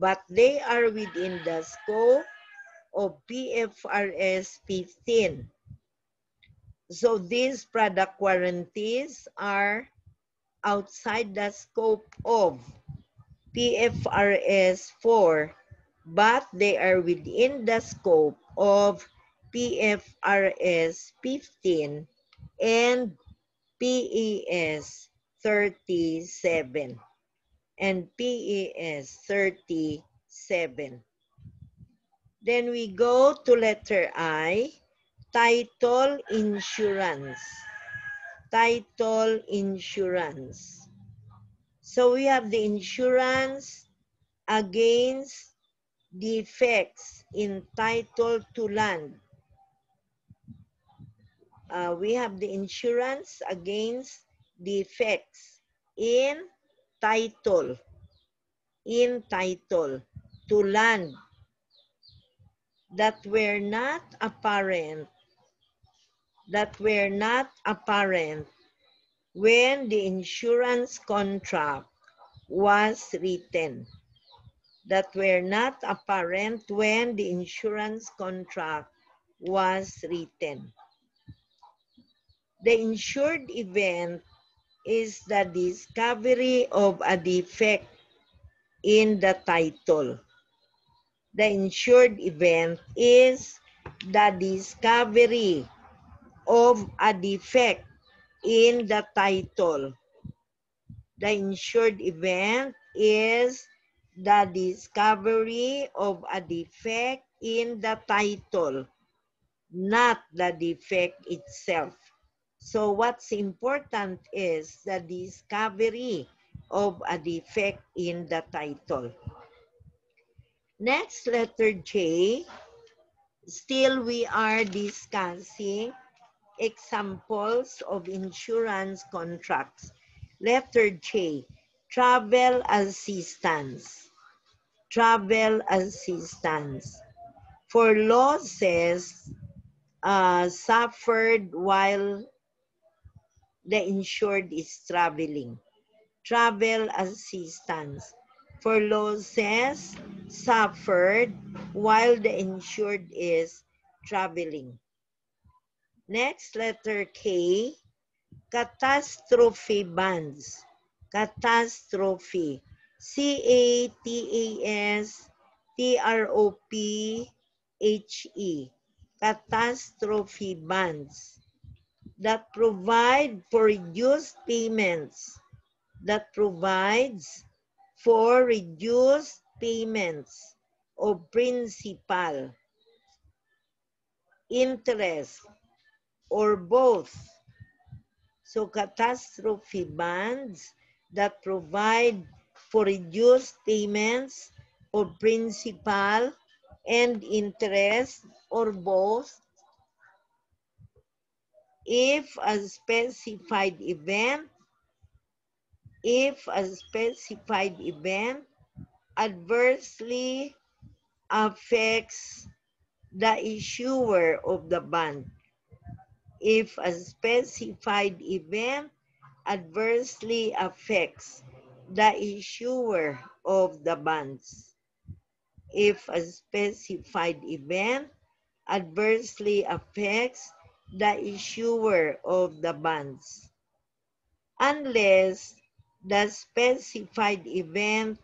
but they are within the scope of PFRS 15. So these product warranties are outside the scope of PFRS 4, but they are within the scope of PFRS 15 and PAS 37 and PAS 37. Then we go to letter I, title insurance. Title insurance. So we have the insurance against defects in title to land. Uh, we have the insurance against defects in title, in title to land that were not apparent, that were not apparent when the insurance contract was written, that were not apparent when the insurance contract was written. The insured event is the discovery of a defect in the title the insured event is the discovery of a defect in the title. The insured event is the discovery of a defect in the title, not the defect itself. So what's important is the discovery of a defect in the title. Next, letter J. Still, we are discussing examples of insurance contracts. Letter J, travel assistance. Travel assistance. For losses uh, suffered while the insured is traveling. Travel assistance for losses suffered while the insured is traveling. Next, letter K, catastrophe bonds. Catastrophe. C-A-T-A-S-T-R-O-P-H-E. Catastrophe bonds that provide for reduced payments that provides for reduced payments of principal, interest, or both. So catastrophe bonds that provide for reduced payments of principal and interest or both if a specified event if a specified event adversely affects the issuer of the bond. If a specified event adversely affects the issuer of the bonds. If a specified event adversely affects the issuer of the bonds. Unless the specified event,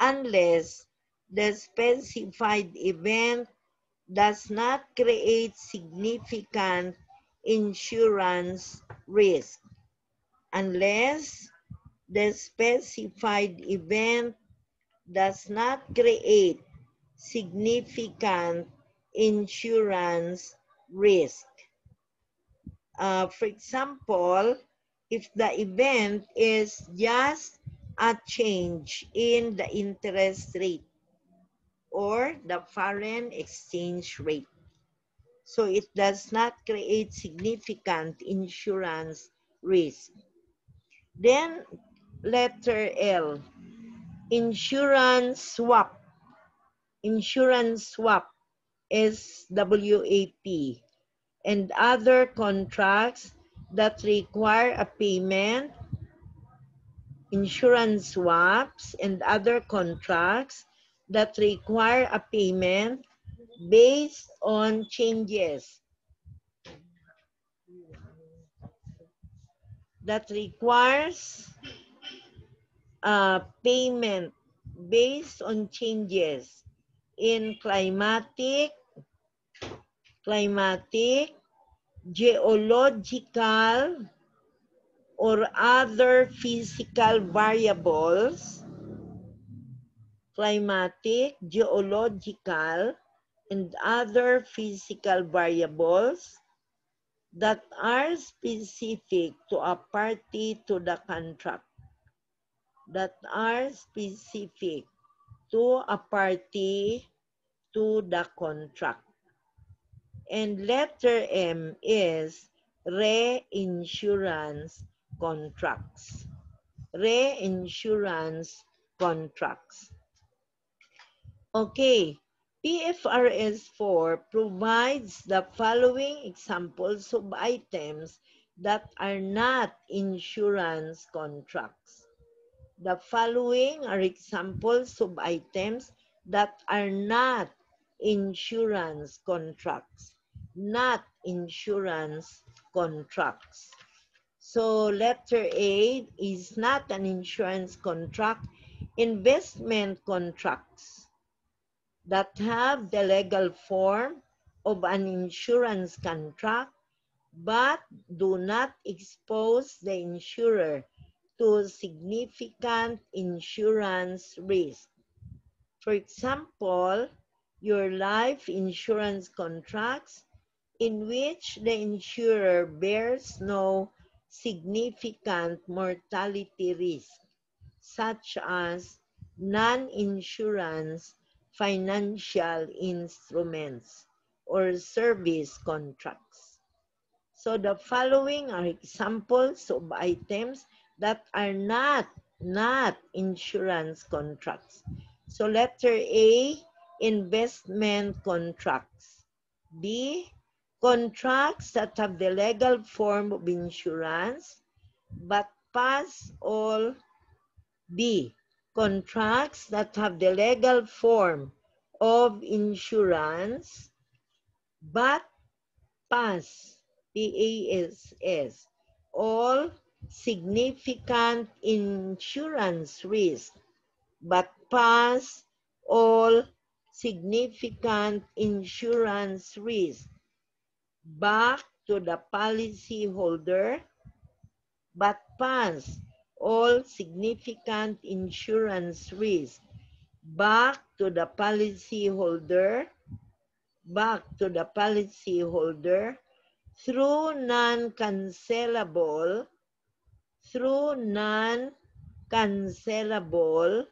unless the specified event does not create significant insurance risk unless the specified event does not create significant insurance risk. Uh, for example, if the event is just a change in the interest rate or the foreign exchange rate. So it does not create significant insurance risk. Then letter L, insurance swap. Insurance swap is WAP and other contracts that require a payment, insurance swaps and other contracts that require a payment based on changes that requires a payment based on changes in climatic, climatic, geological, or other physical variables climatic, geological, and other physical variables that are specific to a party to the contract. That are specific to a party to the contract. And letter M is reinsurance contracts. Reinsurance contracts. Okay, PFRS 4 provides the following examples of items that are not insurance contracts. The following are examples of items that are not insurance contracts. Not insurance contracts. So letter A is not an insurance contract. Investment contracts that have the legal form of an insurance contract but do not expose the insurer to significant insurance risk. For example, your life insurance contracts in which the insurer bears no significant mortality risk, such as non-insurance financial instruments or service contracts. So the following are examples of items that are not, not insurance contracts. So letter A, investment contracts. B, contracts that have the legal form of insurance but pass all B, contracts that have the legal form of insurance but pass PASS all significant insurance risk but pass all significant insurance risk back to the policyholder but pass all significant insurance risk. Back to the policyholder, back to the policyholder through non-cancelable, through non-cancelable,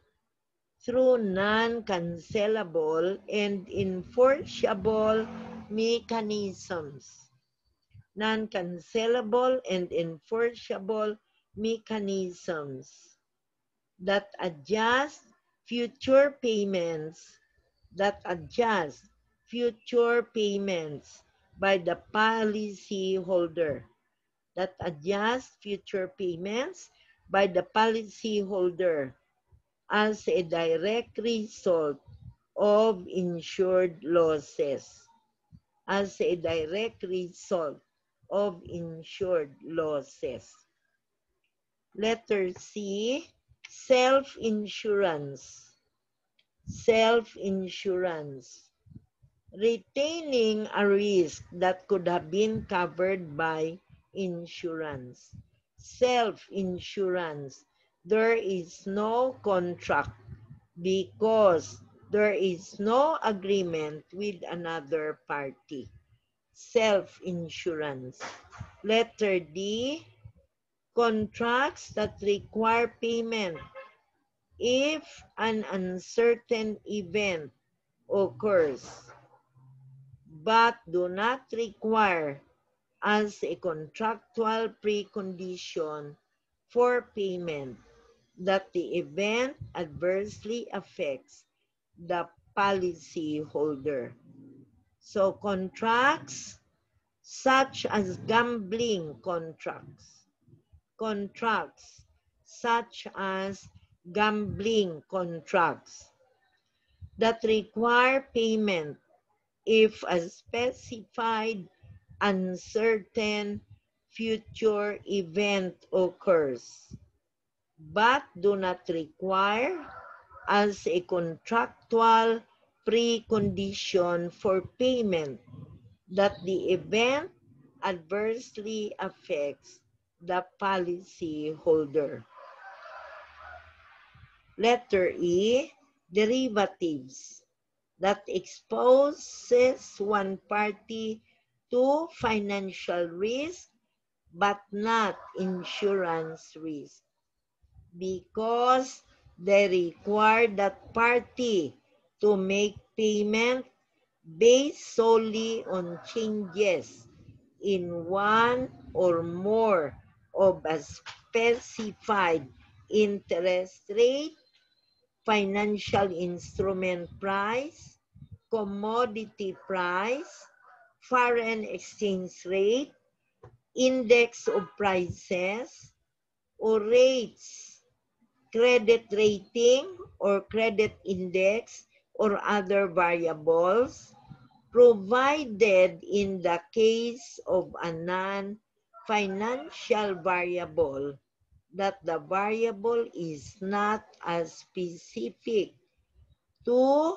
through non-cancelable and enforceable mechanisms. Non-cancelable and enforceable mechanisms that adjust future payments that adjust future payments by the policy holder that adjust future payments by the policy holder as a direct result of insured losses as a direct result of insured losses. Letter C, self-insurance. Self-insurance. Retaining a risk that could have been covered by insurance. Self-insurance. There is no contract because there is no agreement with another party. Self-insurance. Letter D, contracts that require payment if an uncertain event occurs but do not require as a contractual precondition for payment that the event adversely affects the policy holder. So contracts such as gambling contracts, contracts such as gambling contracts that require payment if a specified uncertain future event occurs, but do not require as a contractual precondition for payment that the event adversely affects the policy holder. Letter E, derivatives that exposes one party to financial risk but not insurance risk because they require that party to make payment based solely on changes in one or more of a specified interest rate, financial instrument price, commodity price, foreign exchange rate, index of prices, or rates, credit rating or credit index, or other variables, provided in the case of a non financial variable that the variable is not as specific to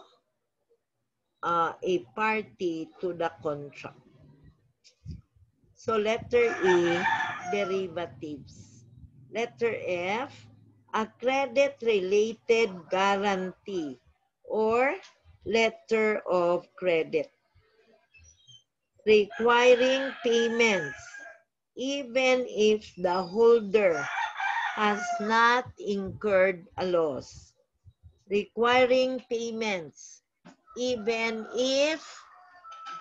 uh, a party to the contract. So letter E, derivatives. Letter F, a credit-related guarantee or letter of credit requiring payments even if the holder has not incurred a loss, requiring payments even if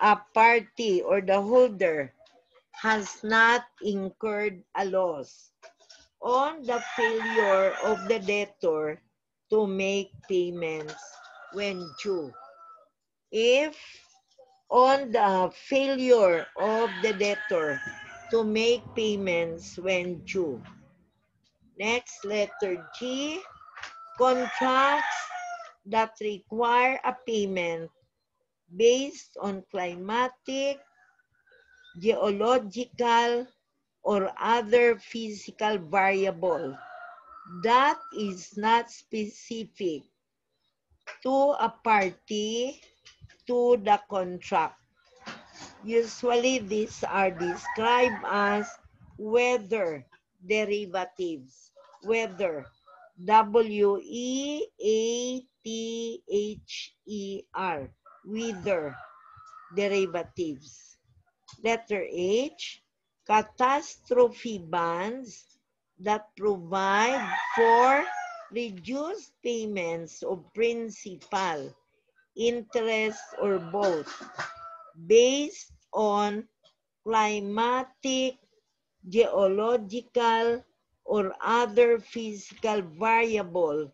a party or the holder has not incurred a loss on the failure of the debtor to make payments when due. If on the failure of the debtor to make payments when due. Next, letter G, contracts that require a payment based on climatic, geological, or other physical variable that is not specific to a party to the contract. Usually, these are described as weather derivatives. Weather. W-E-A-T-H-E-R. Weather derivatives. Letter H, catastrophe bonds that provide for reduced payments of principal, interest, or both based on climatic, geological, or other physical variable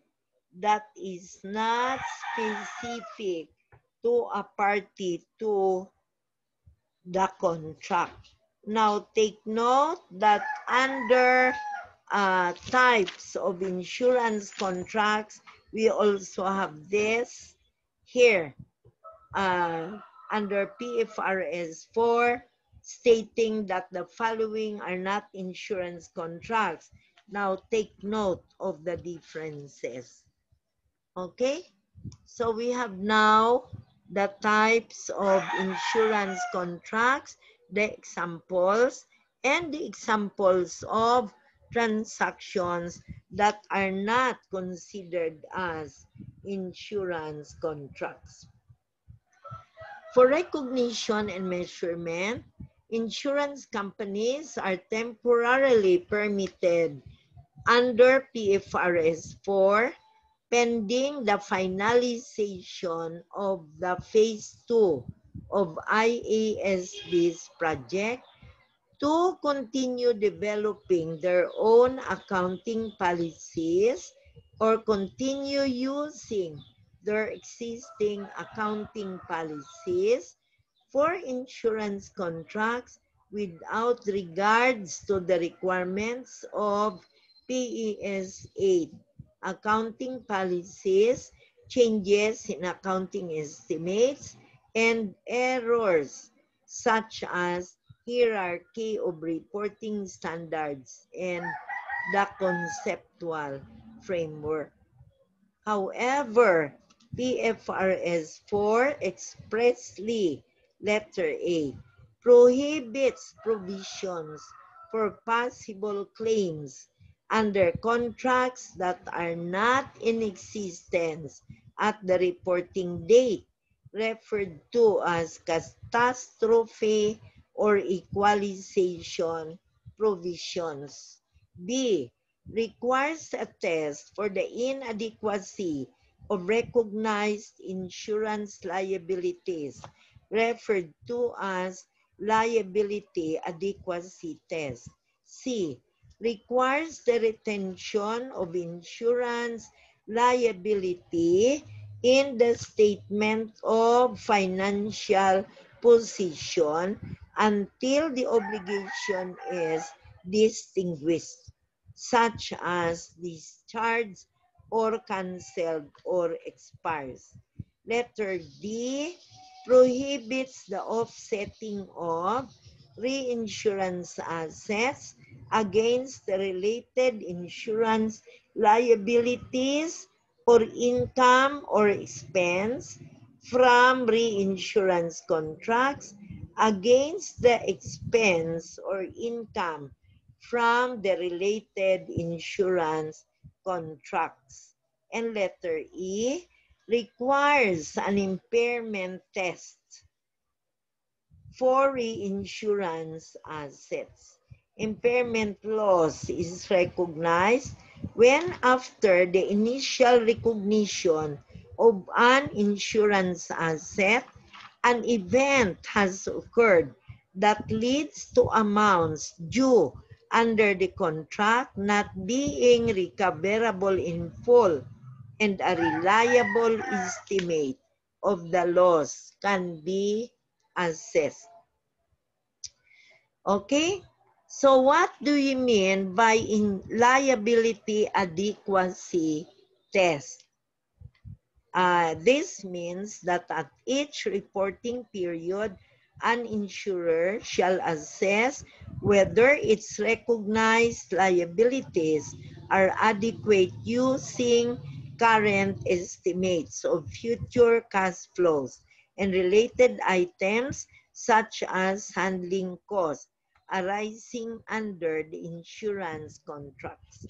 that is not specific to a party to the contract. Now take note that under uh, types of insurance contracts, we also have this here uh, under PFRS 4 stating that the following are not insurance contracts. Now take note of the differences. Okay, so we have now the types of insurance contracts, the examples, and the examples of transactions that are not considered as insurance contracts. For recognition and measurement, insurance companies are temporarily permitted under PFRS 4 pending the finalization of the phase 2 of IASB's project to continue developing their own accounting policies or continue using their existing accounting policies for insurance contracts without regards to the requirements of PAS 8 accounting policies, changes in accounting estimates, and errors such as hierarchy of reporting standards and the conceptual framework. However, PFRS 4 expressly, letter A, prohibits provisions for possible claims under contracts that are not in existence at the reporting date, referred to as catastrophe or equalization provisions. B, requires a test for the inadequacy of recognized insurance liabilities, referred to as liability adequacy test. C, requires the retention of insurance liability in the statement of financial position until the obligation is distinguished, such as discharged or canceled or expires. Letter D prohibits the offsetting of reinsurance assets against the related insurance liabilities or income or expense from reinsurance contracts against the expense or income from the related insurance contracts. And letter E requires an impairment test for reinsurance assets impairment loss is recognized when after the initial recognition of an insurance asset, an event has occurred that leads to amounts due under the contract not being recoverable in full and a reliable estimate of the loss can be assessed. Okay? So what do you mean by in liability adequacy test? Uh, this means that at each reporting period, an insurer shall assess whether its recognized liabilities are adequate using current estimates of future cash flows and related items such as handling costs arising under the insurance contracts.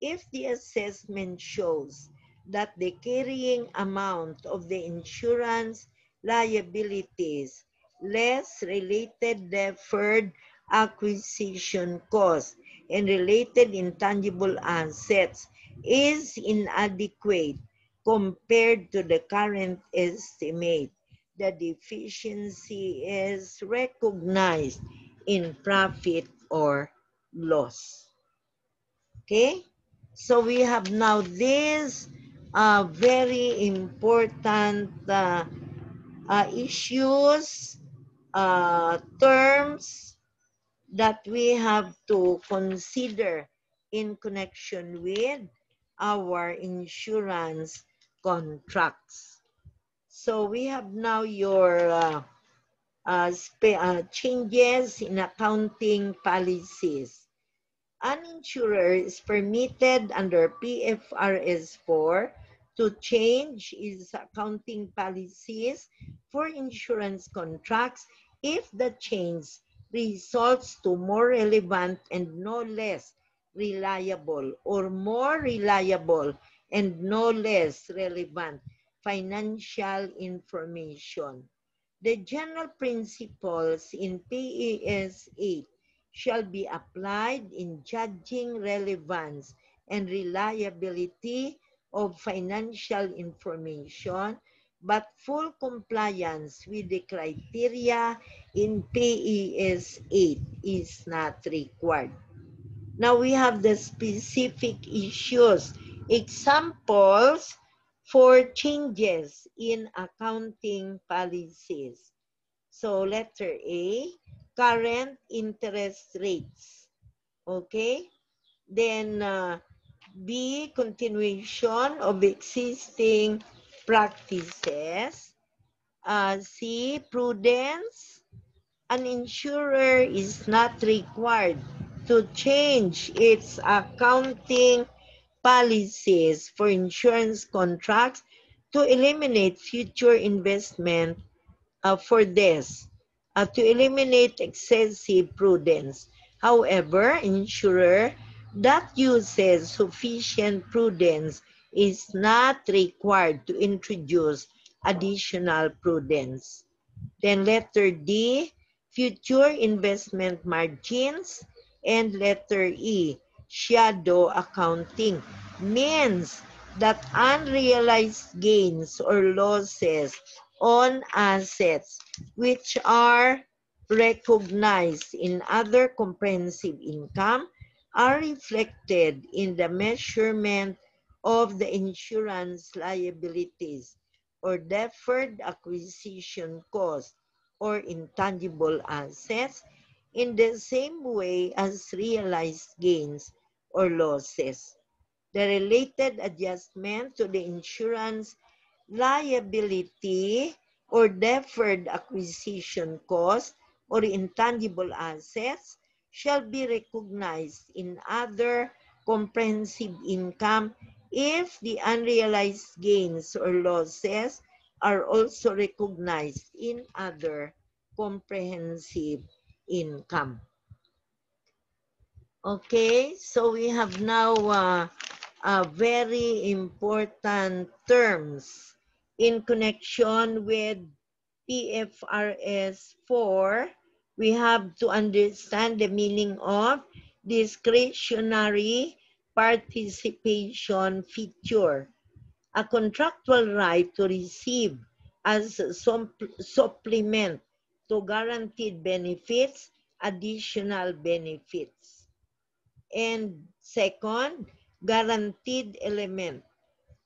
If the assessment shows that the carrying amount of the insurance liabilities less related deferred acquisition costs and related intangible assets is inadequate compared to the current estimate. The deficiency is recognized in profit or loss. Okay? So we have now this uh, very important uh, uh, issues, uh, terms that we have to consider in connection with our insurance contracts. So we have now your uh, uh, changes in accounting policies. An insurer is permitted under PFRS 4 to change its accounting policies for insurance contracts if the change results to more relevant and no less reliable or more reliable and no less relevant financial information. The general principles in PAS 8 shall be applied in judging relevance and reliability of financial information, but full compliance with the criteria in PAS 8 is not required. Now we have the specific issues, examples for changes in accounting policies. So letter A, current interest rates. Okay? Then uh, B, continuation of existing practices. Uh, C, prudence. An insurer is not required to change its accounting policies for insurance contracts to eliminate future investment uh, for this, uh, to eliminate excessive prudence. However, insurer that uses sufficient prudence is not required to introduce additional prudence. Then letter D, future investment margins. And letter E, shadow accounting means that unrealized gains or losses on assets which are recognized in other comprehensive income are reflected in the measurement of the insurance liabilities or deferred acquisition cost or intangible assets in the same way as realized gains or losses. The related adjustment to the insurance liability or deferred acquisition cost or intangible assets shall be recognized in other comprehensive income if the unrealized gains or losses are also recognized in other comprehensive income. Okay, so we have now uh, very important terms in connection with PFRS 4 we have to understand the meaning of discretionary participation feature, a contractual right to receive as some supplement to guaranteed benefits, additional benefits. And second, guaranteed element,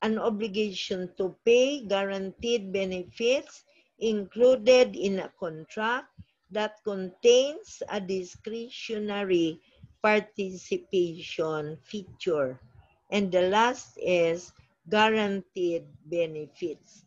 an obligation to pay guaranteed benefits included in a contract that contains a discretionary participation feature. And the last is guaranteed benefits.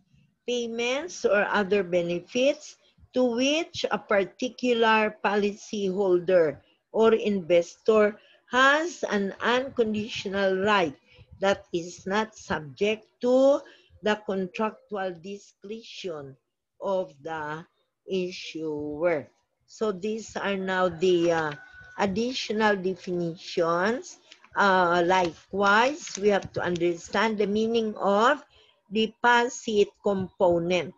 Payments or other benefits to which a particular policyholder or investor has an unconditional right that is not subject to the contractual discretion of the issuer. So these are now the uh, additional definitions. Uh, likewise, we have to understand the meaning of deposit component.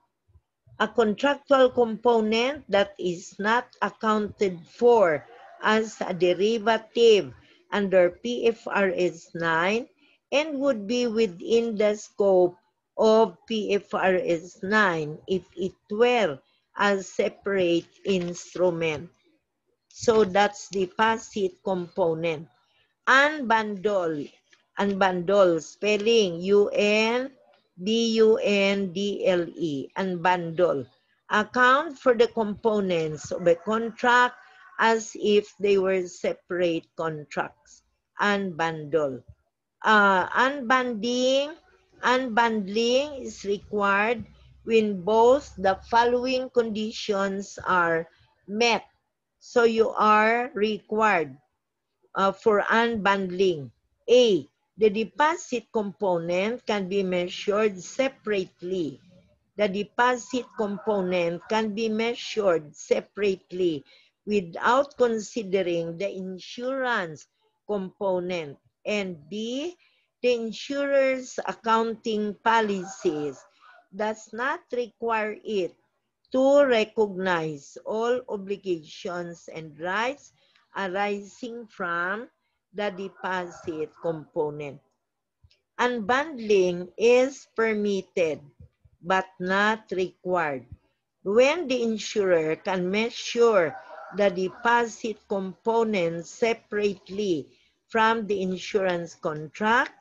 a contractual component that is not accounted for as a derivative under PFRS 9 and would be within the scope of PFRS 9 if it were a separate instrument. So that's the deposit component. Unbundle. Unbundle. Spelling U-N B-U-N-D-L-E, unbundle. Account for the components of a contract as if they were separate contracts. Unbundle. Uh, unbundling, unbundling is required when both the following conditions are met. So you are required uh, for unbundling. A, the deposit component can be measured separately. The deposit component can be measured separately without considering the insurance component. And B, the insurer's accounting policies does not require it to recognize all obligations and rights arising from the deposit component. Unbundling is permitted but not required when the insurer can measure the deposit component separately from the insurance contract,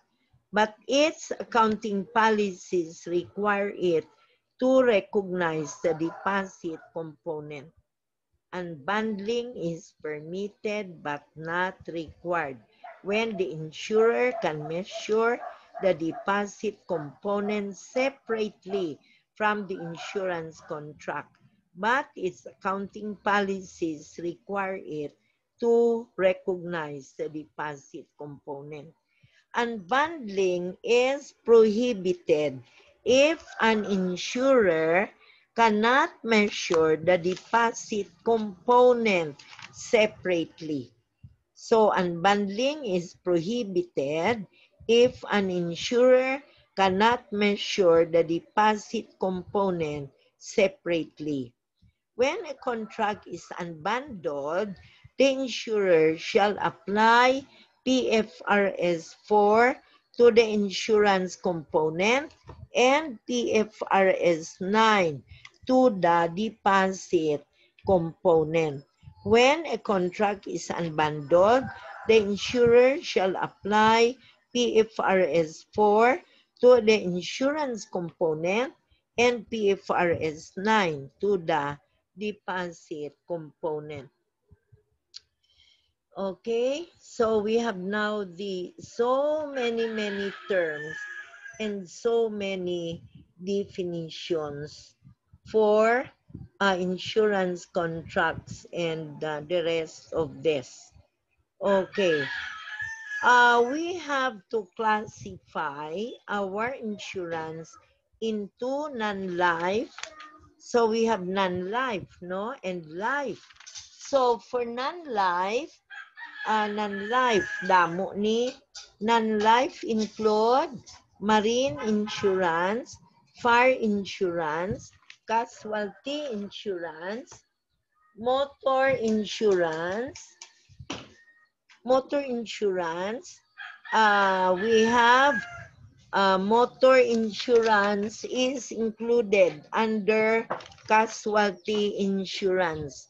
but its accounting policies require it to recognize the deposit component. Unbundling is permitted but not required when the insurer can measure the deposit component separately from the insurance contract, but its accounting policies require it to recognize the deposit component. Unbundling is prohibited if an insurer cannot measure the deposit component separately. So unbundling is prohibited if an insurer cannot measure the deposit component separately. When a contract is unbundled, the insurer shall apply PFRS 4 to the insurance component and PFRS 9 to the deposit component. When a contract is unbundled, the insurer shall apply PFRS 4 to the insurance component and PFRS 9 to the deposit component. Okay, so we have now the so many, many terms and so many definitions for uh, insurance contracts and uh, the rest of this. Okay. Uh, we have to classify our insurance into non-life. So we have non-life, no? And life. So for non-life, uh, non-life, damo ni, non-life include marine insurance, fire insurance, casualty insurance, motor insurance, motor insurance. Uh, we have uh, motor insurance is included under casualty insurance.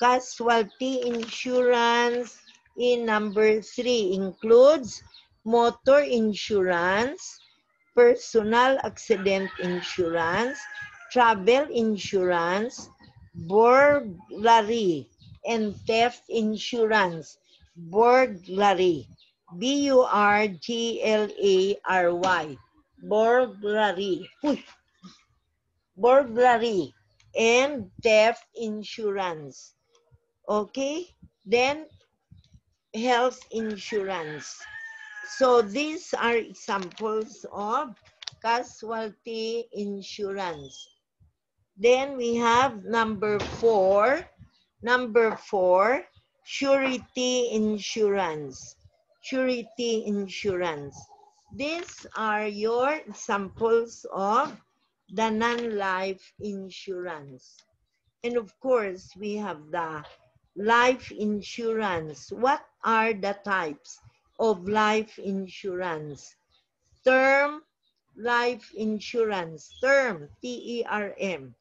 Casualty insurance in number three includes motor insurance, personal accident insurance, travel insurance, burglary, and theft insurance. Burglary. B-U-R-G-L-A-R-Y. Burglary. Burglary and theft insurance. Okay? Then health insurance. So these are examples of casualty insurance. Then we have number four. Number four, surety insurance. Surety insurance. These are your examples of the non-life insurance. And of course, we have the life insurance. What are the types of life insurance? Term life insurance. Term, T-E-R-M.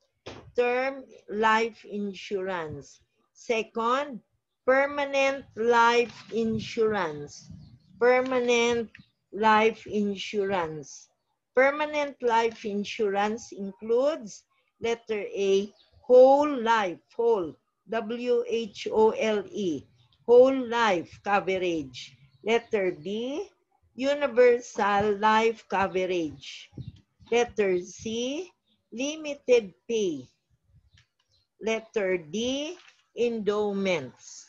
Term life insurance. Second, permanent life insurance. Permanent life insurance. Permanent life insurance includes letter A, whole life, whole, W-H-O-L-E, whole life coverage. Letter B, universal life coverage. Letter C, limited pay. Letter D, endowments.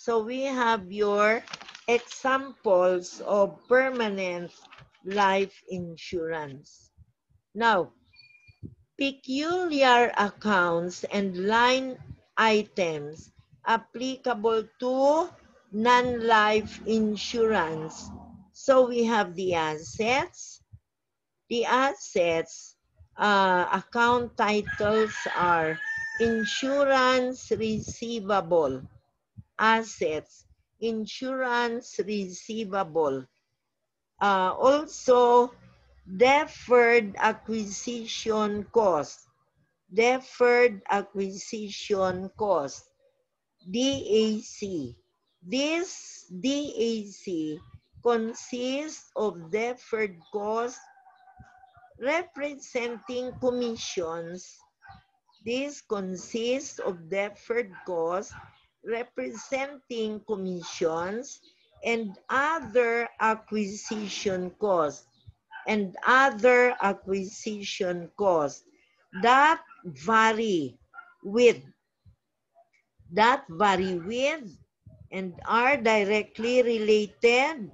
So we have your examples of permanent life insurance. Now, peculiar accounts and line items applicable to non-life insurance. So we have the assets. The assets uh, account titles are insurance receivable, assets, insurance receivable. Uh, also, deferred acquisition cost, deferred acquisition cost, DAC. This DAC consists of deferred cost representing commissions. This consists of deferred costs representing commissions and other acquisition costs and other acquisition costs that vary with that vary with and are directly related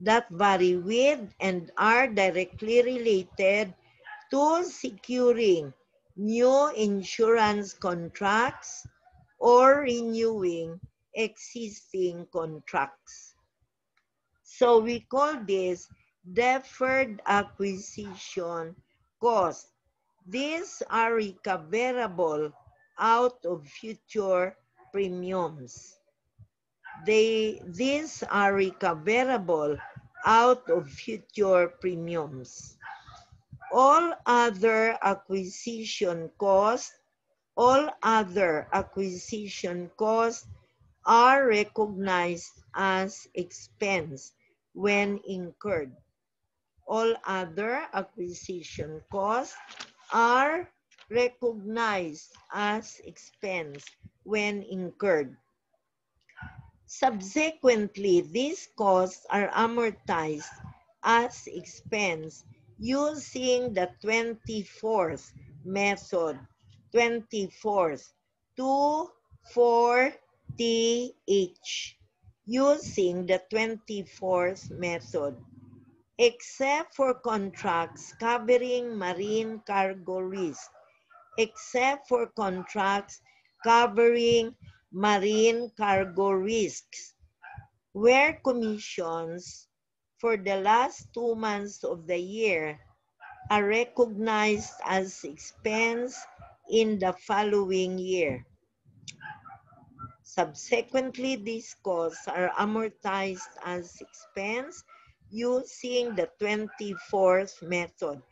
that vary with and are directly related to securing new insurance contracts or renewing existing contracts. So we call this deferred acquisition cost. These are recoverable out of future premiums. They, these are recoverable out of future premiums. All other acquisition costs, all other acquisition costs are recognized as expense when incurred. All other acquisition costs are recognized as expense when incurred. Subsequently, these costs are amortized as expense using the 24th method, 24th, 2, 4, TH, using the 24th method, except for contracts covering marine cargo risk, except for contracts covering marine cargo risks, where commissions for the last two months of the year are recognized as expense in the following year. Subsequently, these costs are amortized as expense using the 24th method,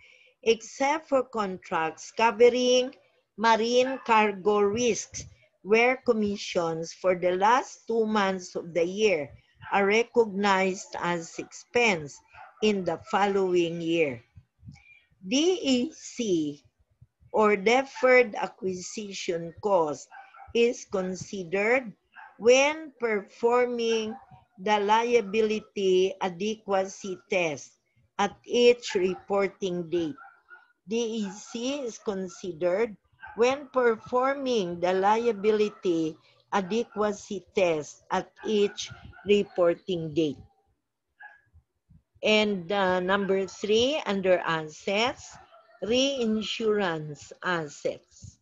except for contracts covering marine cargo risks where commissions for the last two months of the year are recognized as expense in the following year. DAC or deferred acquisition cost is considered when performing the liability adequacy test at each reporting date. DAC is considered when performing the liability adequacy test at each reporting date. And uh, number three, under assets, reinsurance assets,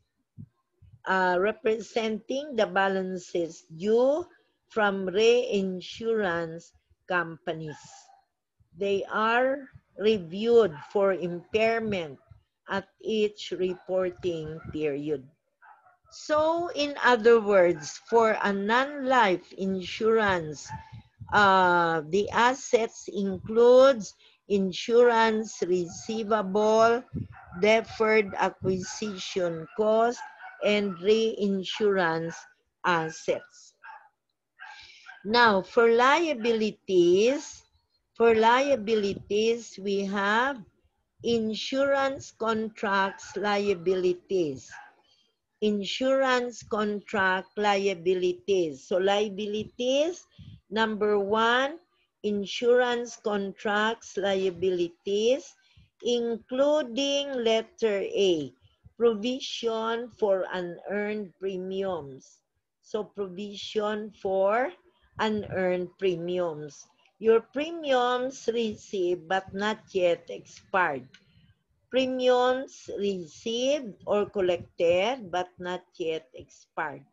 uh, representing the balances due from reinsurance companies. They are reviewed for impairment at each reporting period. So, in other words, for a non-life insurance, uh, the assets includes insurance receivable, deferred acquisition cost, and reinsurance assets. Now, for liabilities, for liabilities, we have insurance contracts liabilities insurance contract liabilities. So liabilities, number one, insurance contracts liabilities, including letter A, provision for unearned premiums. So provision for unearned premiums. Your premiums received but not yet expired premiums received or collected but not yet expired.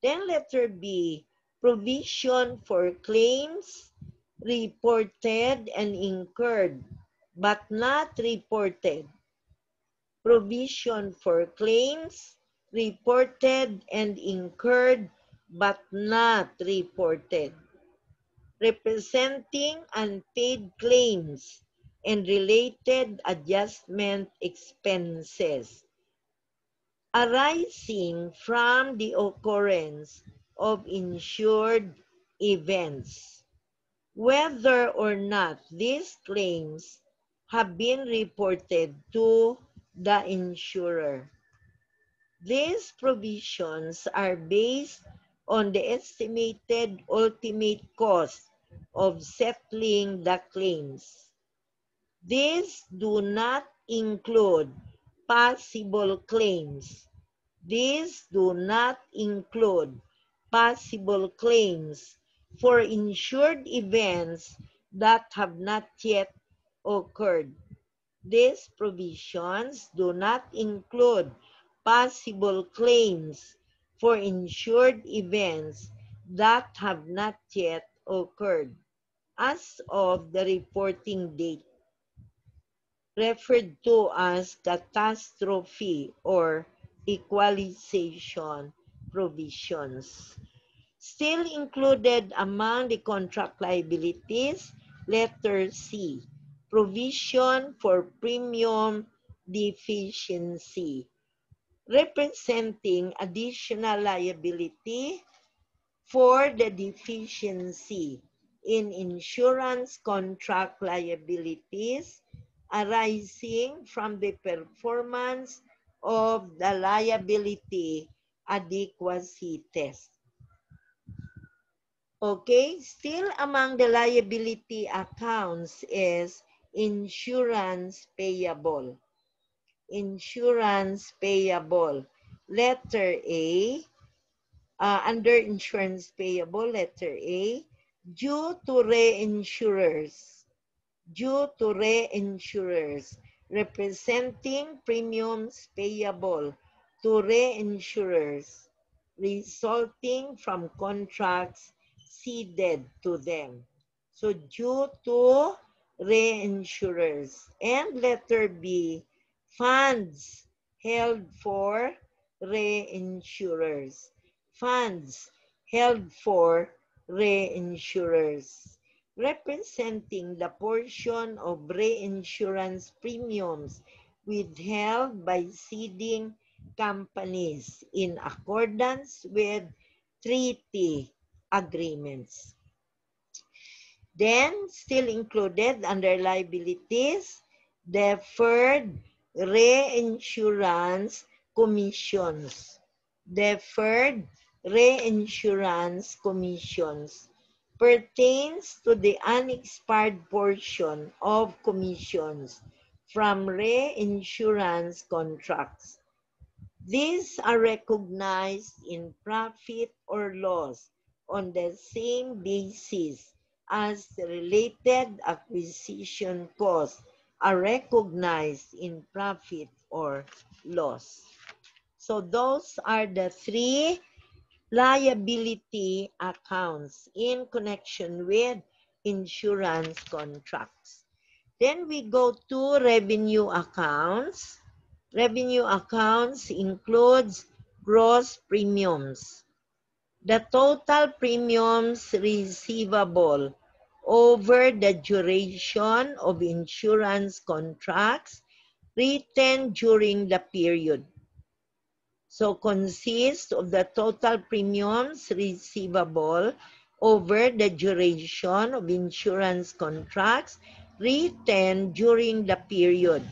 Then letter B, provision for claims reported and incurred but not reported. Provision for claims reported and incurred but not reported. Representing unpaid claims and related adjustment expenses arising from the occurrence of insured events, whether or not these claims have been reported to the insurer. These provisions are based on the estimated ultimate cost of settling the claims. These do not include possible claims. These do not include possible claims for insured events that have not yet occurred. These provisions do not include possible claims for insured events that have not yet occurred as of the reporting date referred to as catastrophe or equalization provisions. Still included among the contract liabilities, letter C, provision for premium deficiency, representing additional liability for the deficiency in insurance contract liabilities arising from the performance of the liability adequacy test. Okay, still among the liability accounts is insurance payable. Insurance payable. Letter A, uh, under insurance payable, letter A, due to reinsurers due to reinsurers representing premiums payable to reinsurers resulting from contracts ceded to them. So due to reinsurers. And letter B, funds held for reinsurers. Funds held for reinsurers representing the portion of reinsurance premiums withheld by ceding companies in accordance with treaty agreements. Then, still included under liabilities, deferred reinsurance commissions. Deferred reinsurance commissions pertains to the unexpired portion of commissions from reinsurance contracts. These are recognized in profit or loss on the same basis as related acquisition costs are recognized in profit or loss. So those are the three liability accounts in connection with insurance contracts. Then we go to revenue accounts. revenue accounts includes gross premiums. The total premiums receivable over the duration of insurance contracts written during the period. So consists of the total premiums receivable over the duration of insurance contracts written during the period,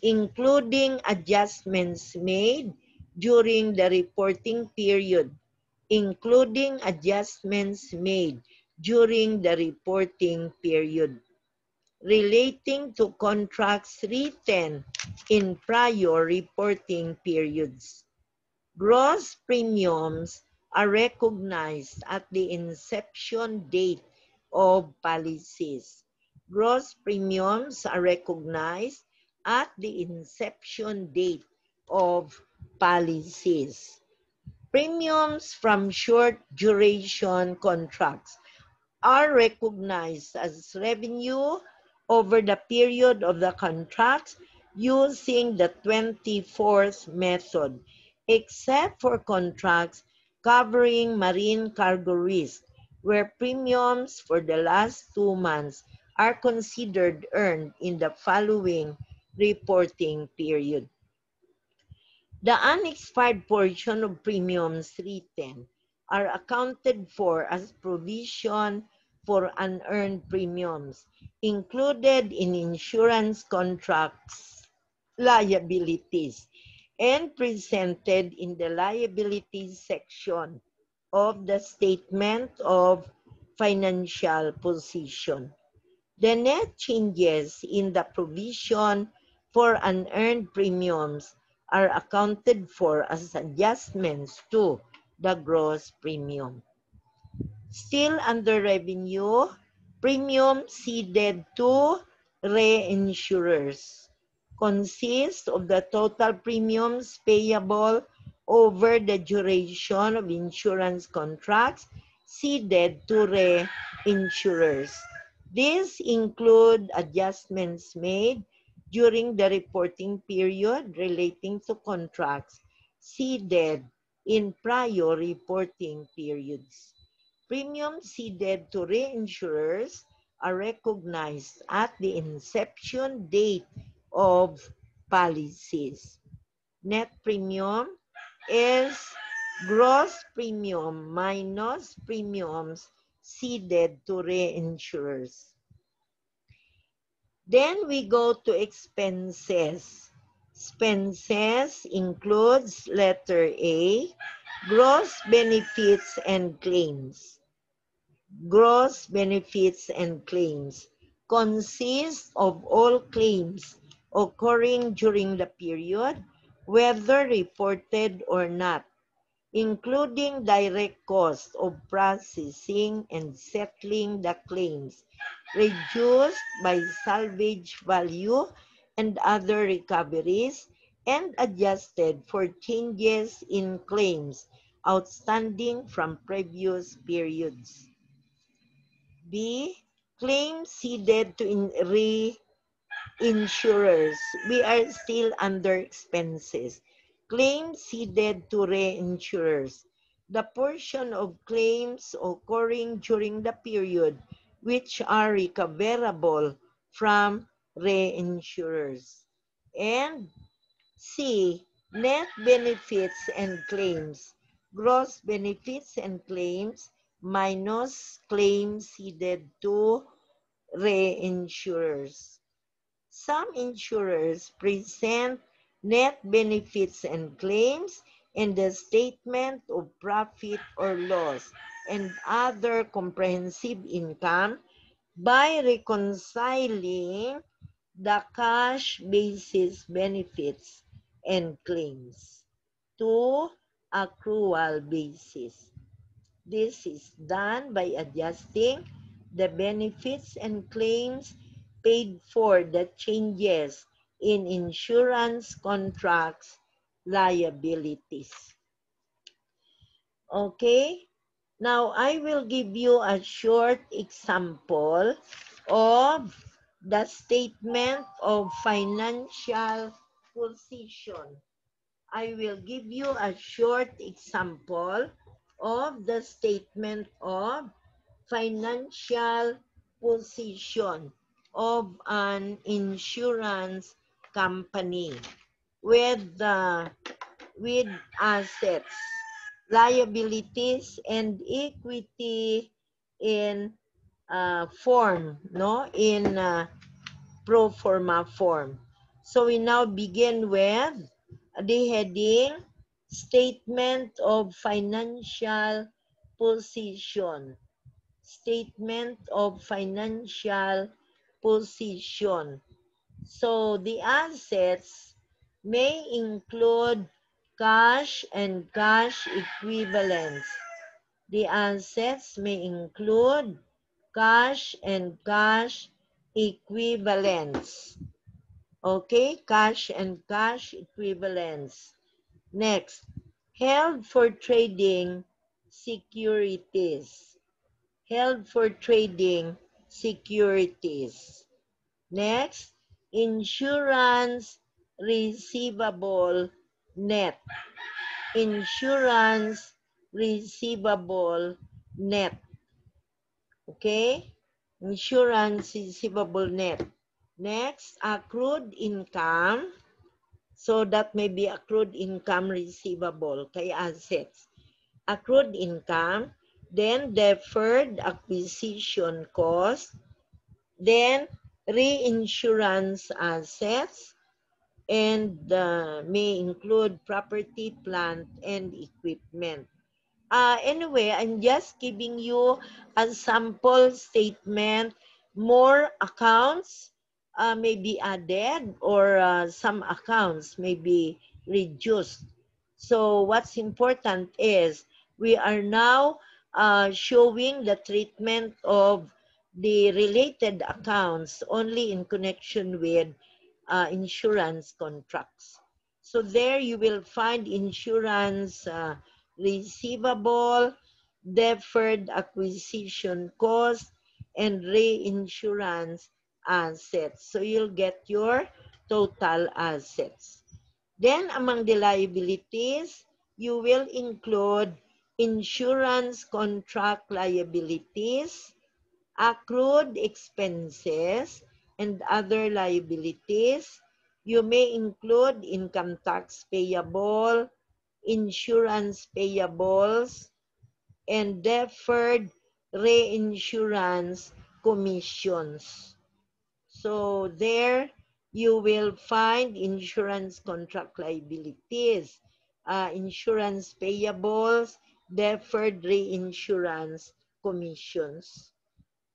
including adjustments made during the reporting period, including adjustments made during the reporting period relating to contracts written in prior reporting periods. Gross premiums are recognized at the inception date of policies. Gross premiums are recognized at the inception date of policies. Premiums from short duration contracts are recognized as revenue over the period of the contract using the 24th method, except for contracts covering marine cargo risk, where premiums for the last two months are considered earned in the following reporting period. The unexpired portion of premiums written are accounted for as provision for unearned premiums included in insurance contracts liabilities and presented in the liabilities section of the statement of financial position. The net changes in the provision for unearned premiums are accounted for as adjustments to the gross premium. Still under revenue, premium ceded to reinsurers consists of the total premiums payable over the duration of insurance contracts ceded to reinsurers. These include adjustments made during the reporting period relating to contracts ceded in prior reporting periods. Premiums ceded to reinsurers are recognized at the inception date of policies. Net premium is gross premium minus premiums ceded to reinsurers. Then we go to expenses. Expenses includes letter A, gross benefits and claims gross benefits and claims consist of all claims occurring during the period, whether reported or not, including direct cost of processing and settling the claims, reduced by salvage value and other recoveries, and adjusted for changes in claims outstanding from previous periods. B, claims ceded to in reinsurers. We are still under expenses. Claims ceded to reinsurers. The portion of claims occurring during the period which are recoverable from reinsurers. And C, net benefits and claims. Gross benefits and claims minus claims ceded to reinsurers. Some insurers present net benefits and claims in the statement of profit or loss and other comprehensive income by reconciling the cash basis benefits and claims to accrual basis. This is done by adjusting the benefits and claims paid for the changes in insurance contracts liabilities. Okay, now I will give you a short example of the statement of financial position. I will give you a short example of the statement of financial position of an insurance company with the with assets, liabilities, and equity in uh, form, no, in uh, pro forma form. So we now begin with the heading Statement of Financial Position. Statement of Financial Position. So the assets may include cash and cash equivalents. The assets may include cash and cash equivalents. Okay, cash and cash equivalents. Next, held for trading securities. Held for trading securities. Next, insurance receivable net. Insurance receivable net. Okay? Insurance receivable net. Next, accrued income. So that may be accrued income receivable kay assets. Accrued income, then deferred acquisition cost, then reinsurance assets, and uh, may include property, plant, and equipment. Uh, anyway, I'm just giving you a sample statement, more accounts, uh, may be added or uh, some accounts may be reduced. So what's important is we are now uh, showing the treatment of the related accounts only in connection with uh, insurance contracts. So there you will find insurance uh, receivable, deferred acquisition cost, and reinsurance assets. So you'll get your total assets. Then among the liabilities, you will include insurance contract liabilities, accrued expenses, and other liabilities. You may include income tax payable, insurance payables, and deferred reinsurance commissions. So there you will find insurance contract liabilities, uh, insurance payables, deferred reinsurance commissions.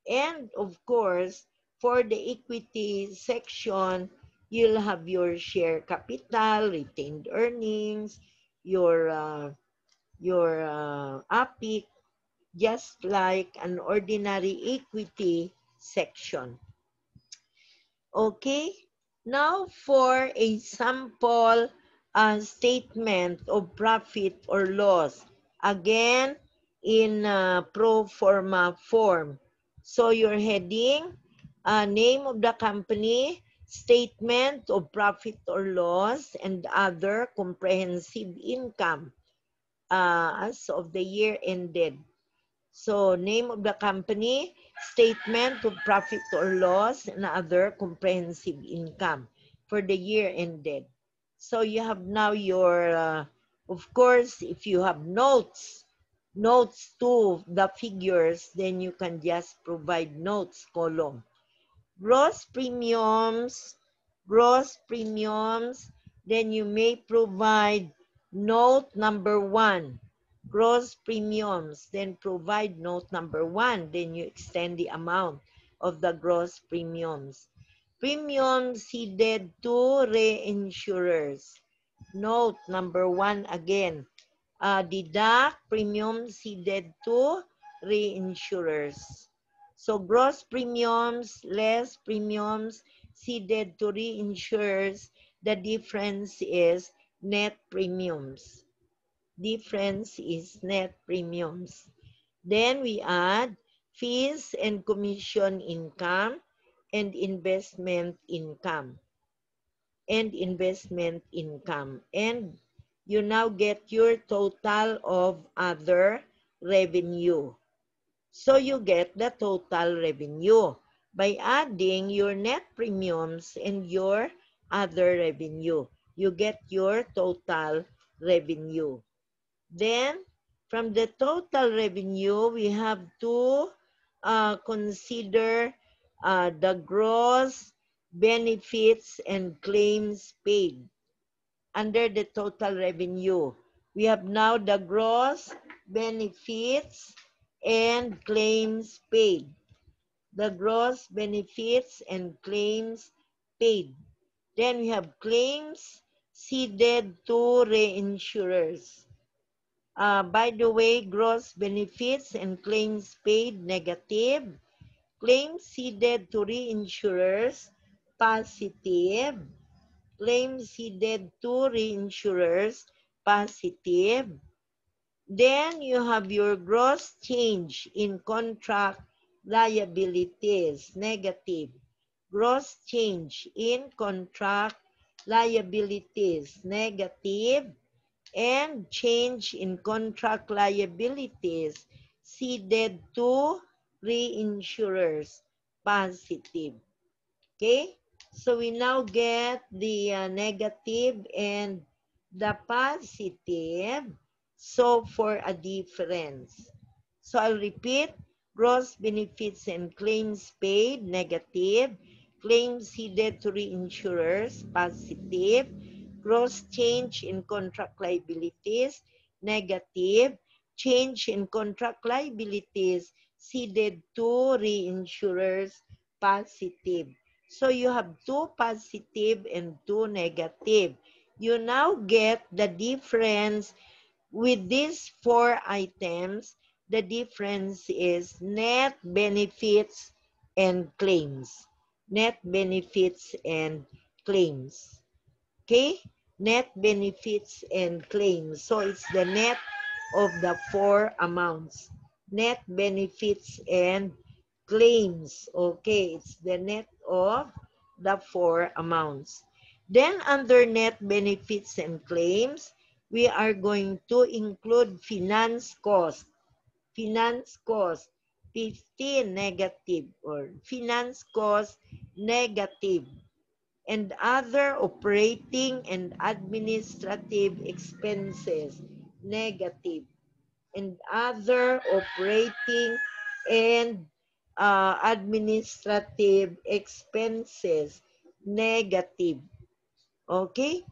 And of course, for the equity section, you'll have your share capital, retained earnings, your uh, your uh, APIC, just like an ordinary equity section. Okay, now for a sample uh, statement of profit or loss. Again, in uh, pro forma form. So your heading, uh, name of the company, statement of profit or loss, and other comprehensive income uh, as of the year ended. So name of the company, statement of profit or loss, and other comprehensive income for the year ended. So you have now your, uh, of course, if you have notes, notes to the figures, then you can just provide notes column. Gross premiums, gross premiums, then you may provide note number one gross premiums, then provide note number one, then you extend the amount of the gross premiums. Premiums ceded to reinsurers. Note number one again, uh, deduct premiums ceded to reinsurers. So gross premiums, less premiums ceded to reinsurers, the difference is net premiums difference is net premiums. Then we add fees and commission income and investment income. and investment income. And you now get your total of other revenue. So you get the total revenue by adding your net premiums and your other revenue. You get your total revenue. Then, from the total revenue, we have to uh, consider uh, the gross benefits and claims paid under the total revenue. We have now the gross benefits and claims paid. The gross benefits and claims paid. Then we have claims ceded to reinsurers. Uh, by the way, gross benefits and claims paid negative. Claims ceded to reinsurers positive. Claims ceded to reinsurers positive. Then you have your gross change in contract liabilities negative. Gross change in contract liabilities negative. and change in contract liabilities ceded to reinsurers positive. Okay, so we now get the uh, negative and the positive. So for a difference. So I'll repeat, gross benefits and claims paid, negative. Claims ceded to reinsurers, positive. Gross change in contract liabilities, negative. Change in contract liabilities ceded to reinsurers, positive. So you have two positive and two negative. You now get the difference with these four items. The difference is net benefits and claims net benefits and claims. Okay? Net benefits and claims. So it's the net of the four amounts. Net benefits and claims. Okay, it's the net of the four amounts. Then under net benefits and claims, we are going to include finance cost. Finance cost 15 negative or finance cost negative. And other operating and administrative expenses negative. And other operating and uh, administrative expenses negative. Okay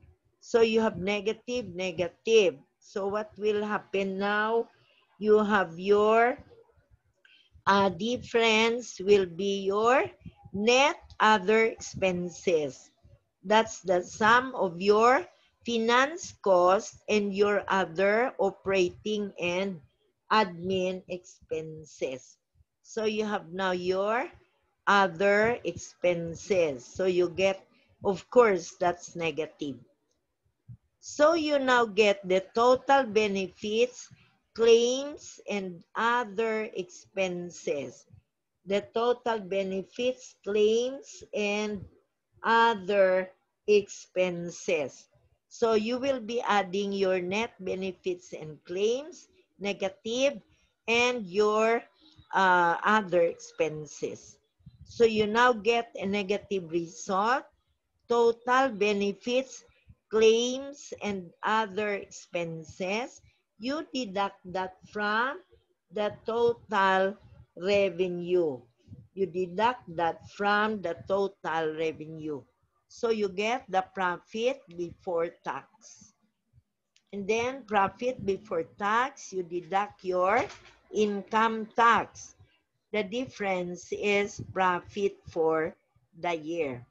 so you have negative negative so what will happen now you have your uh, difference will be your net other expenses. That's the sum of your finance cost and your other operating and admin expenses. So you have now your other expenses. So you get, of course, that's negative. So you now get the total benefits claims and other expenses. The total benefits, claims, and other expenses. So you will be adding your net benefits and claims, negative, and your uh, other expenses. So you now get a negative result. Total benefits, claims, and other expenses you deduct that from the total revenue. You deduct that from the total revenue. So you get the profit before tax. And then profit before tax, you deduct your income tax. The difference is profit for the year.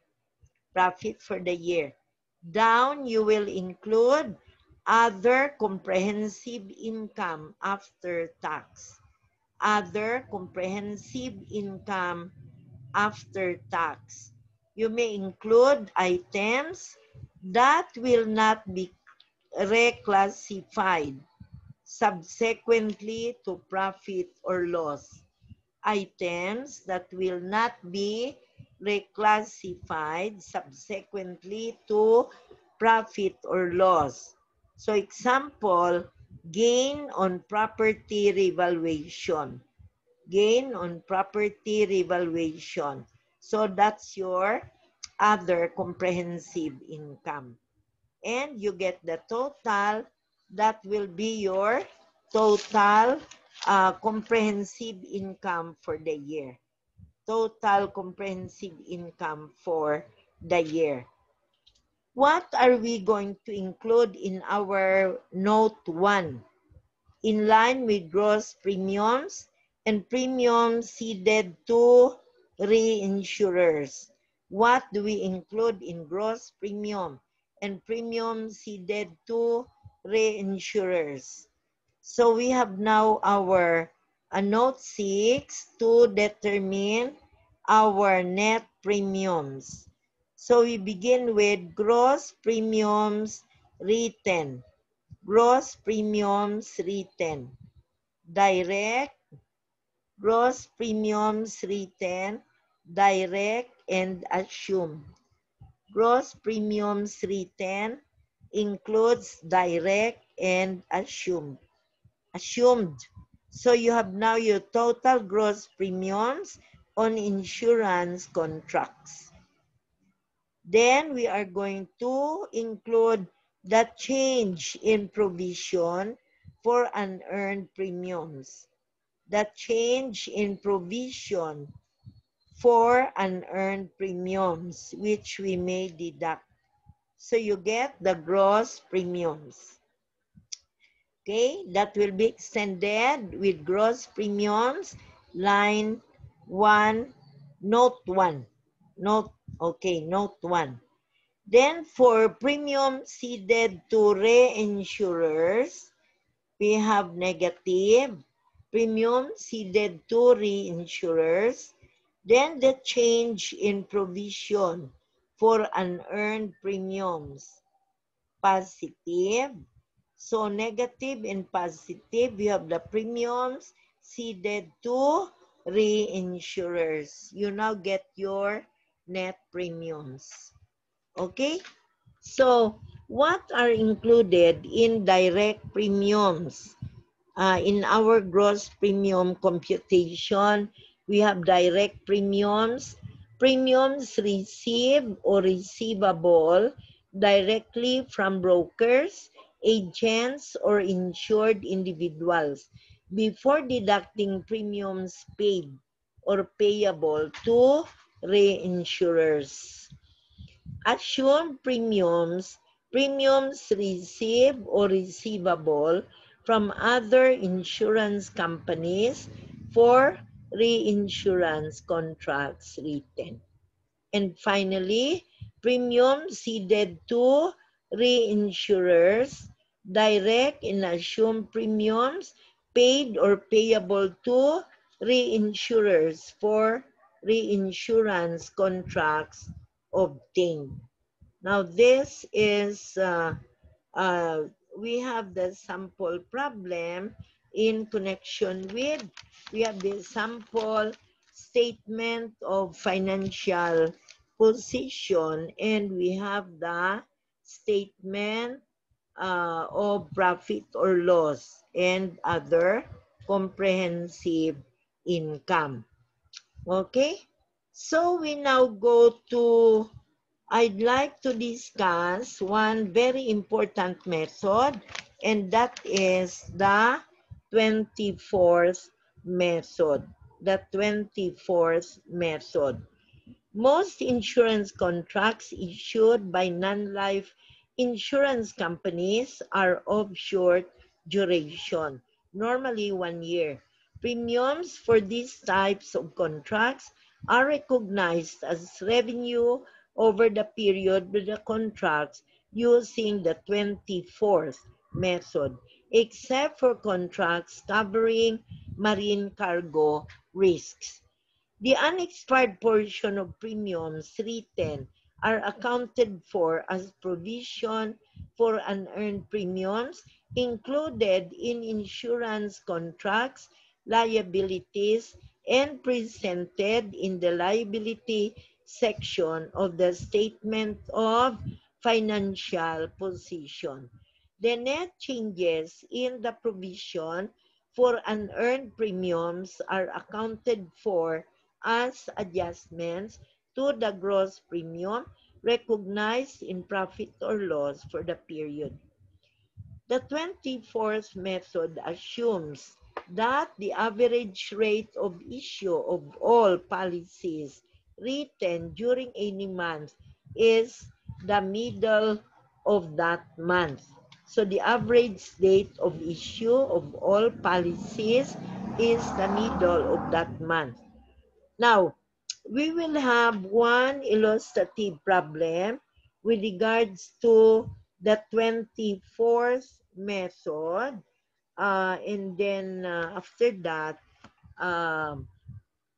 Profit for the year. Down, you will include other comprehensive income after tax. Other comprehensive income after tax. You may include items that will not be reclassified subsequently to profit or loss. Items that will not be reclassified subsequently to profit or loss. So example, gain on property revaluation. Gain on property revaluation. So that's your other comprehensive income. And you get the total, that will be your total uh, comprehensive income for the year. Total comprehensive income for the year. What are we going to include in our note 1? In line with gross premiums and premiums ceded to reinsurers. What do we include in gross premium and premium ceded to reinsurers? So we have now our uh, note 6 to determine our net premiums. So we begin with gross premiums written. Gross premiums written. Direct, gross premiums written, direct, and assumed. Gross premiums written includes direct and assumed. Assumed. So you have now your total gross premiums on insurance contracts. Then we are going to include the change in provision for unearned premiums. The change in provision for unearned premiums, which we may deduct. So you get the gross premiums. Okay, that will be extended with gross premiums, line 1, note 1. Note Okay, note one. Then for premium ceded to reinsurers, we have negative. Premium ceded to reinsurers. Then the change in provision for unearned premiums. Positive. So negative and positive, we have the premiums ceded to reinsurers. You now get your net premiums. Okay? So, what are included in direct premiums? Uh, in our gross premium computation, we have direct premiums, premiums received or receivable directly from brokers, agents, or insured individuals before deducting premiums paid or payable to reinsurers. Assumed premiums, premiums received or receivable from other insurance companies for reinsurance contracts written. And finally, premiums ceded to reinsurers, direct and assumed premiums paid or payable to reinsurers for reinsurance contracts obtained. Now this is, uh, uh, we have the sample problem in connection with, we have the sample statement of financial position and we have the statement uh, of profit or loss and other comprehensive income. Okay, so we now go to, I'd like to discuss one very important method, and that is the 24th method. The 24th method. Most insurance contracts issued by non-life insurance companies are of short duration, normally one year. Premiums for these types of contracts are recognized as revenue over the period of the contracts using the 24th method, except for contracts covering marine cargo risks. The unexpired portion of premiums written are accounted for as provision for unearned premiums included in insurance contracts liabilities and presented in the liability section of the Statement of Financial Position. The net changes in the provision for unearned premiums are accounted for as adjustments to the gross premium recognized in profit or loss for the period. The 24th method assumes that the average rate of issue of all policies written during any month is the middle of that month. So the average date of issue of all policies is the middle of that month. Now, we will have one illustrative problem with regards to the 24th method. Uh, and then uh, after that, um,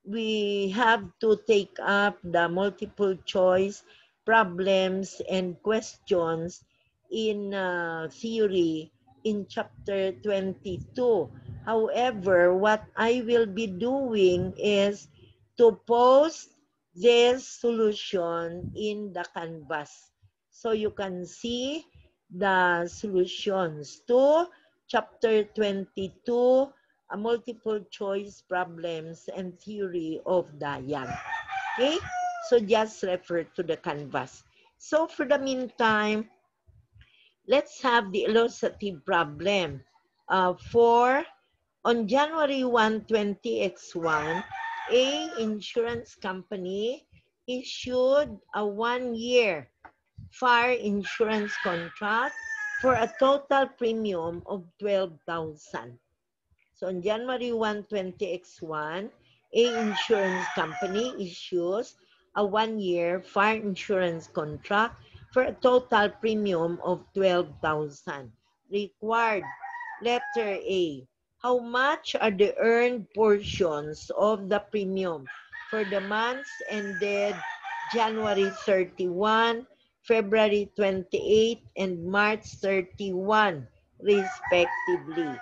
we have to take up the multiple choice problems and questions in uh, theory in chapter 22. However, what I will be doing is to post this solution in the canvas. So you can see the solutions to chapter 22, a multiple choice problems and theory of Dayan. Okay, so just refer to the canvas. So for the meantime, let's have the illustrative problem. Uh, for on January 1, 20x1, a insurance company issued a one-year fire insurance contract for a total premium of 12,000. So on January 1, 20X1, a insurance company issues a one-year fire insurance contract for a total premium of 12,000. Required, letter A, how much are the earned portions of the premium for the months ended January 31, February 28, and March 31, respectively.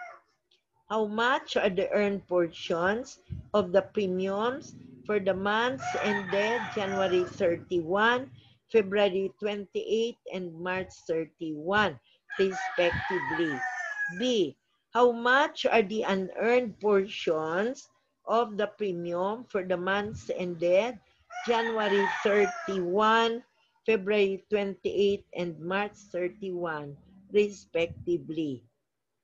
How much are the earned portions of the premiums for the months ended January 31, February 28, and March 31, respectively. B. How much are the unearned portions of the premium for the months ended January 31, February 28, and March 31, respectively?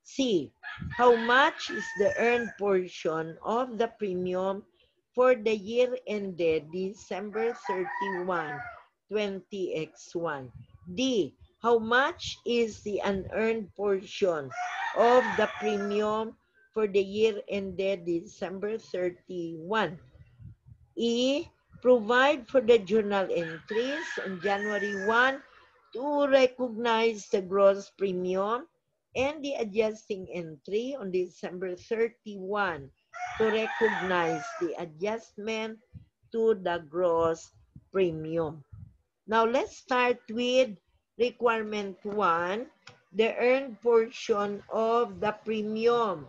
C. How much is the earned portion of the premium for the year ended December 31, 20x1? D. How much is the unearned portion of the premium for the year ended December 31. E. Provide for the journal entries on January 1 to recognize the gross premium and the adjusting entry on December 31 to recognize the adjustment to the gross premium. Now let's start with requirement 1 the earned portion of the premium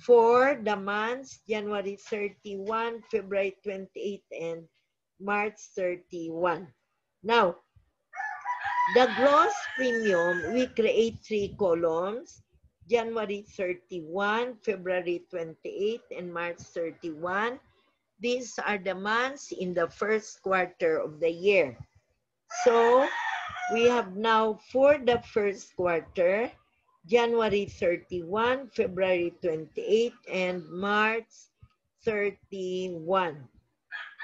for the months January 31, February 28, and March 31. Now, the gross premium, we create three columns, January 31, February 28, and March 31. These are the months in the first quarter of the year. So, we have now for the first quarter, January 31, February 28, and March 31.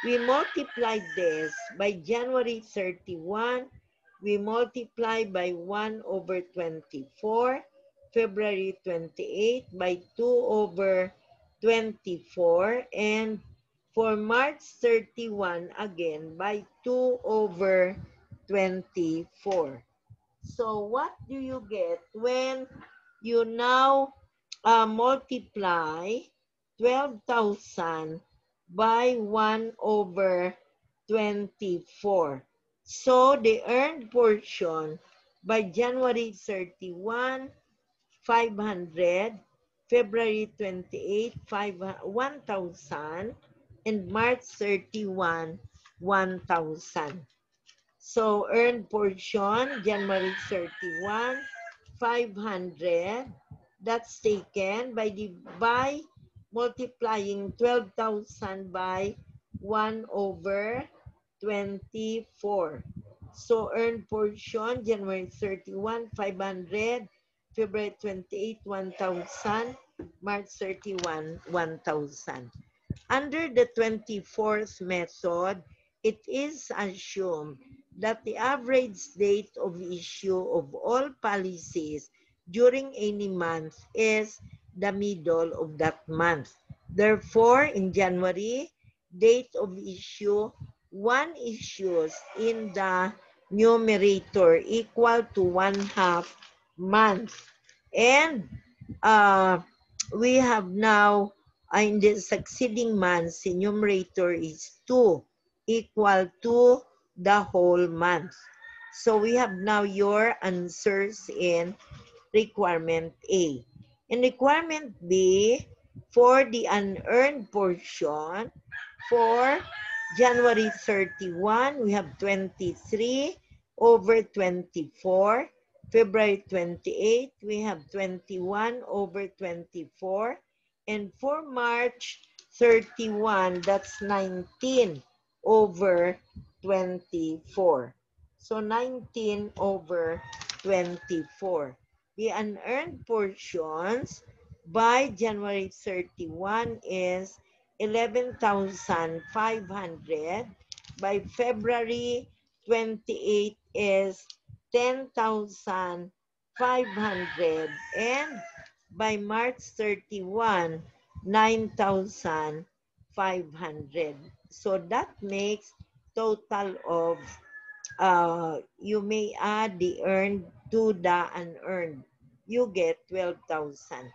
We multiply this by January 31, we multiply by 1 over 24, February 28 by 2 over 24, and for March 31 again by 2 over 24. So what do you get when you now uh, multiply 12,000 by 1 over 24? So the earned portion by January 31, 500, February 28, 1,000, and March 31, 1,000. So earned portion, January 31, 500. That's taken by the by multiplying 12,000 by 1 over 24. So earned portion, January 31, 500. February 28, 1,000. March 31, 1,000. Under the 24th method, it is assumed that the average date of issue of all policies during any month is the middle of that month. Therefore, in January, date of issue, one issues in the numerator equal to one half month. And uh, we have now uh, in the succeeding months, the numerator is 2 equal to the whole month. So we have now your answers in requirement A. In requirement B, for the unearned portion, for January 31, we have 23 over 24. February 28, we have 21 over 24. And for March 31, that's 19 over 24. So 19 over 24. The unearned portions by January 31 is 11,500. By February 28 is 10,500. And by March 31, 9,500. So that makes total of, uh, you may add the earned to the unearned. You get 12,000.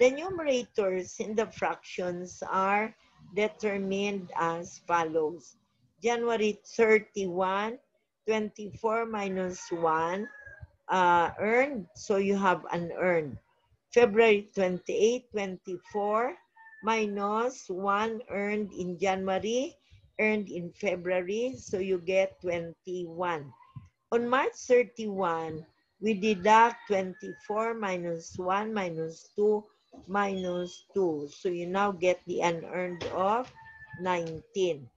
The numerators in the fractions are determined as follows. January 31, 24 minus 1 uh, earned, so you have unearned. February 28, 24 minus 1 earned in January, earned in February, so you get 21. On March 31, we deduct 24 minus 1 minus 2 minus 2. So you now get the unearned of 19.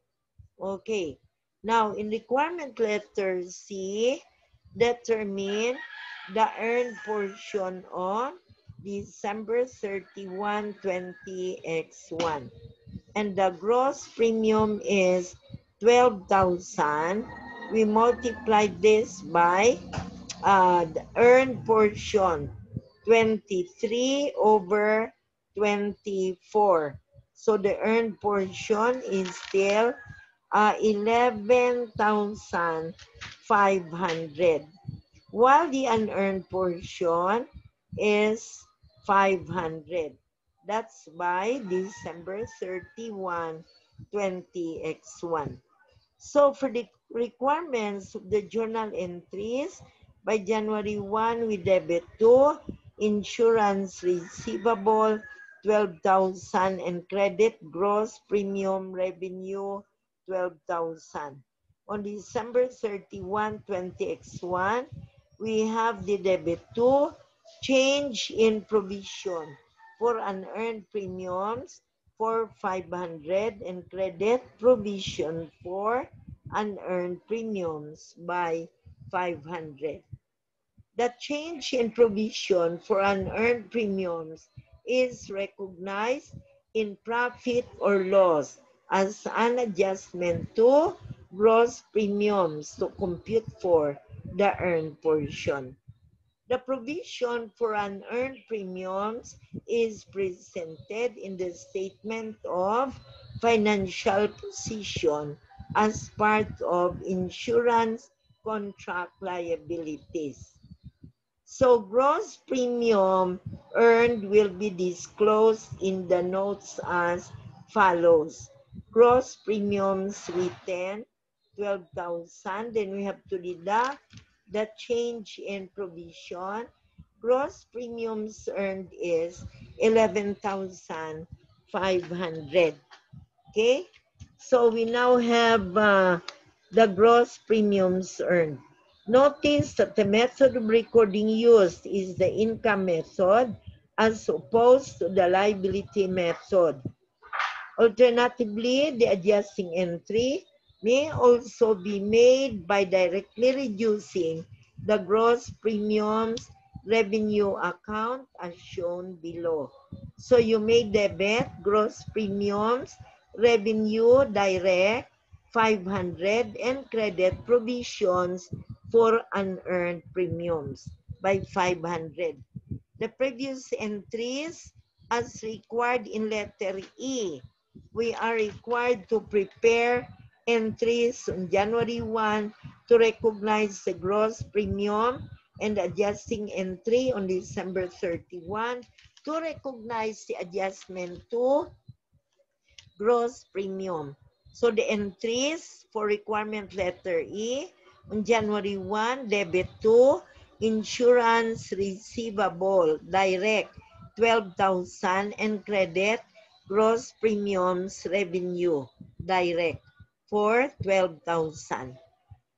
Okay. Now, in requirement letter C, determine the earned portion on December 31, 20X1. And the gross premium is 12,000. We multiply this by uh, the earned portion, 23 over 24. So the earned portion is still uh, 11,500. While the unearned portion is 500. That's by December 31, 20x1. So for the requirements of the journal entries, by January 1, we debit to insurance receivable, 12,000 and credit gross premium revenue, 12,000. On December 31, 20X1, we have the debit to change in provision for unearned premiums for 500 and credit provision for unearned premiums by 500. The change in provision for unearned premiums is recognized in profit or loss as an adjustment to gross premiums to compute for the earned portion. The provision for unearned premiums is presented in the statement of financial position as part of insurance contract liabilities. So gross premium earned will be disclosed in the notes as follows. Gross premiums written, 12,000. Then we have to deduct the change in provision. Gross premiums earned is 11,500. Okay? So we now have uh, the gross premiums earned. Notice that the method of recording used is the income method as opposed to the liability method. Alternatively, the adjusting entry may also be made by directly reducing the gross premiums revenue account as shown below. So you may debit gross premiums, revenue direct, 500, and credit provisions for unearned premiums by 500. The previous entries as required in letter E, we are required to prepare entries on January 1 to recognize the gross premium and adjusting entry on December 31 to recognize the adjustment to gross premium. So the entries for requirement letter E on January 1, debit 2, insurance receivable, direct, 12,000 and credit, gross premiums revenue, direct, for 12,000.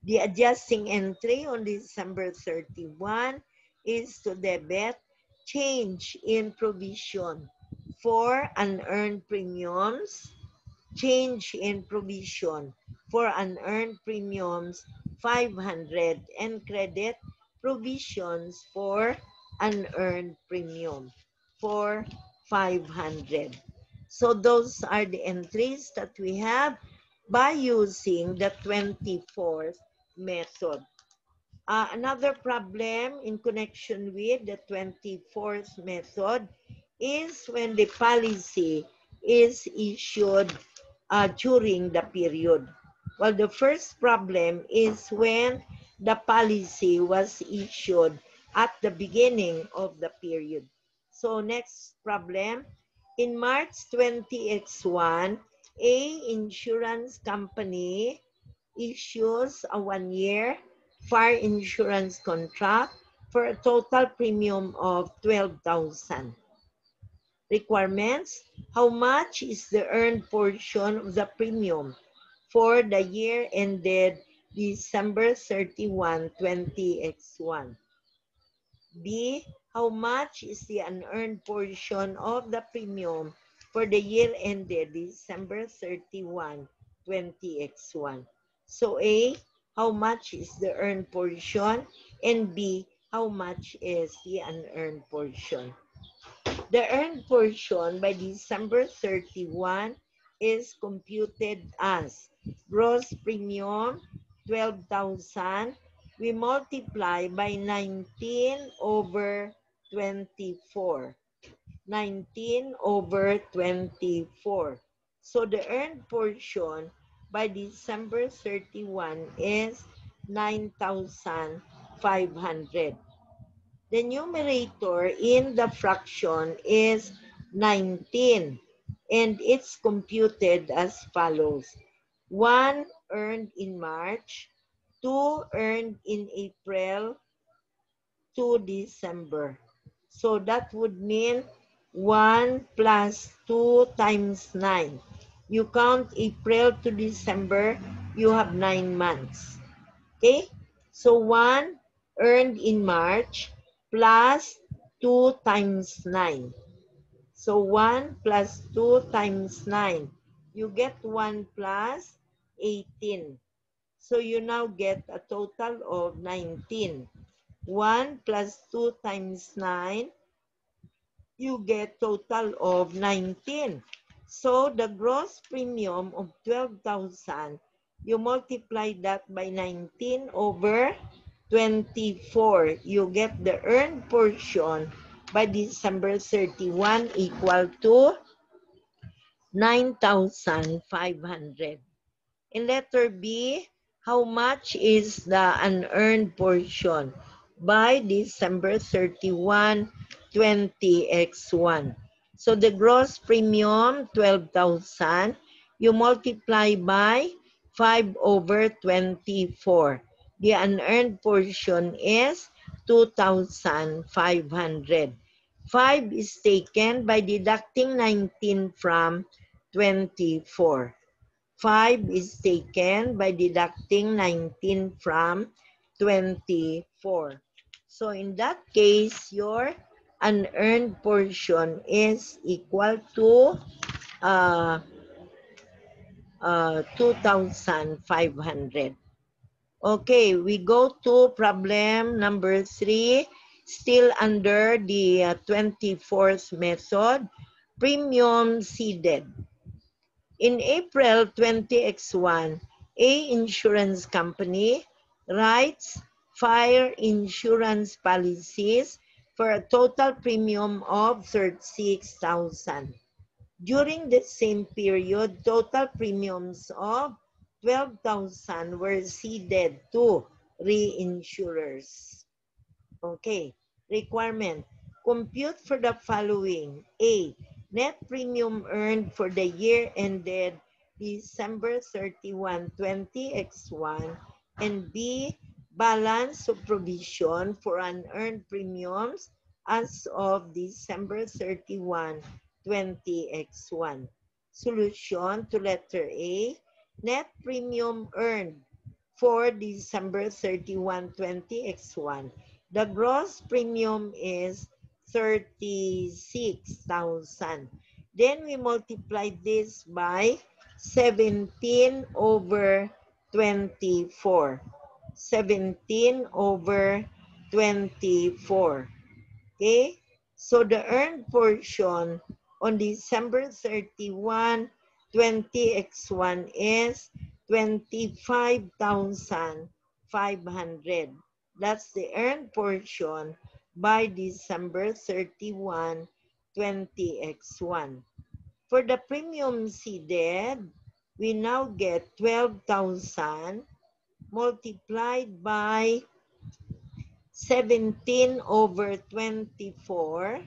The adjusting entry on December 31 is to debit change in provision for unearned premiums, change in provision for unearned premiums 500 and credit provisions for unearned premium for 500. So those are the entries that we have by using the 24th method. Uh, another problem in connection with the 24th method is when the policy is issued uh, during the period. Well, the first problem is when the policy was issued at the beginning of the period. So next problem, in March 20X1, a insurance company issues a one-year fire insurance contract for a total premium of 12,000. Requirements, how much is the earned portion of the premium for the year ended December 31, 20X1? B, how much is the unearned portion of the premium for the year ended December 31, 20X1? So A, how much is the earned portion? And B, how much is the unearned portion? The earned portion by December 31 is computed as gross premium 12,000. We multiply by 19 over 24. 19 over 24. So the earned portion by December 31 is 9,500. The numerator in the fraction is 19 and it's computed as follows. 1 earned in March, 2 earned in April, 2 December. So that would mean 1 plus 2 times 9 you count April to December, you have nine months. Okay? So 1 earned in March plus 2 times 9. So 1 plus 2 times 9. You get 1 plus 18. So you now get a total of 19. 1 plus 2 times 9, you get total of 19. So the gross premium of 12,000, you multiply that by 19 over 24. You get the earned portion by December 31 equal to 9,500. In letter B, how much is the unearned portion by December 31, 20x1? So the gross premium, 12,000. You multiply by 5 over 24. The unearned portion is 2,500. 5 is taken by deducting 19 from 24. 5 is taken by deducting 19 from 24. So in that case, your unearned portion is equal to uh, uh, 2,500. Okay, we go to problem number three, still under the uh, 24th method, premium ceded. In April 20X1, A insurance company writes fire insurance policies for a total premium of 36,000. During the same period, total premiums of 12,000 were ceded to reinsurers. Okay, requirement. Compute for the following. A, net premium earned for the year ended December 31, 20X1 and B, balance of provision for unearned premiums as of December 31, 20x1. Solution to letter A, net premium earned for December 31, 20x1. The gross premium is 36,000. Then we multiply this by 17 over 24. 17 over 24. Okay? So the earned portion on December 31, 20x1 is 25,500. That's the earned portion by December 31, 20x1. For the premium ceded, we now get 12,000 multiplied by 17 over 24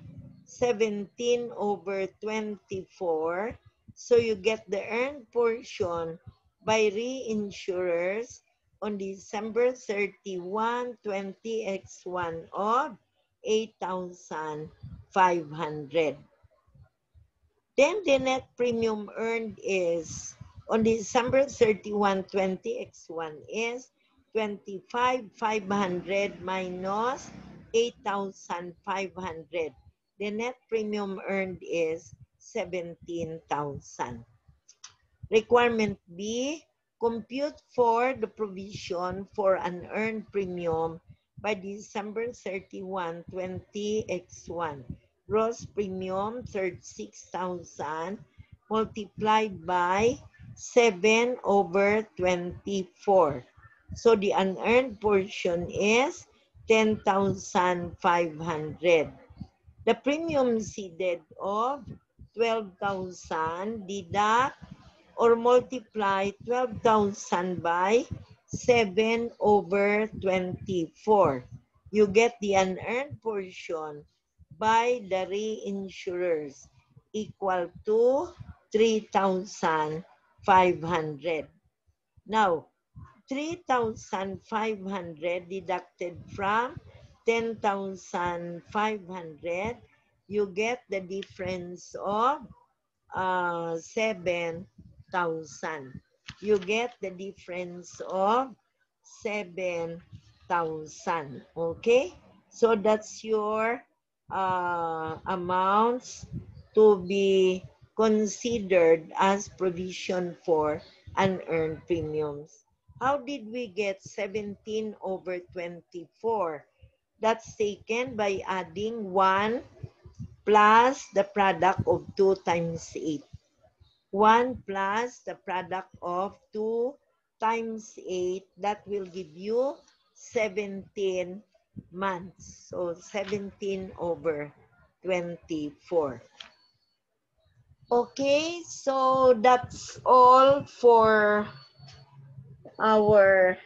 17 over 24. So you get the earned portion by reinsurers on December 31, 20x1 of 8,500. Then the net premium earned is on December 31, 20x1 is 25,500 minus 8,500 the net premium earned is 17,000. Requirement B, compute for the provision for an earned premium by December 31, 20x1. Gross premium 36,000 multiplied by 7 over 24. So the unearned portion is 10,500. The premium ceded of 12,000 deduct or multiply 12,000 by 7 over 24. You get the unearned portion by the reinsurers equal to 3,500. Now, 3,500 deducted from 10,500, you get the difference of uh, 7,000. You get the difference of 7,000. Okay? So that's your uh, amounts to be considered as provision for unearned premiums. How did we get 17 over 24? That's taken by adding 1 plus the product of 2 times 8. 1 plus the product of 2 times 8, that will give you 17 months. So 17 over 24. Okay, so that's all for our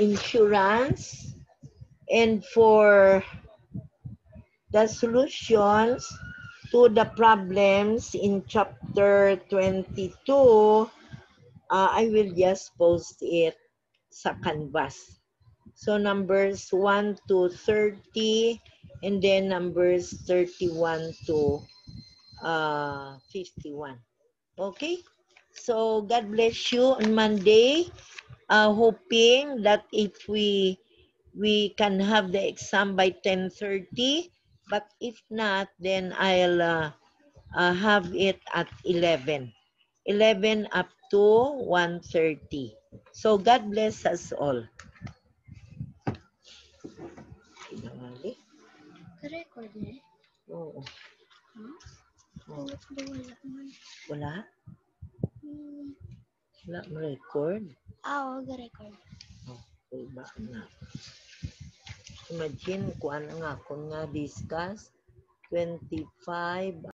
insurance and for the solutions to the problems in chapter 22, uh, I will just post it sa canvas. So numbers 1 to 30 and then numbers 31 to uh, 51. Okay? So, God bless you on Monday. Uh, hoping that if we we can have the exam by 10.30. But if not, then I'll uh, uh, have it at 11. 11 up to 1.30. So, God bless us all. Record eh. Oo. Huh? Oo. Wala man. Wala? Hmm. Wala mo record? Ah, oo, record. Okay ba na? Imagine, kuan nga, kung nga discuss, 25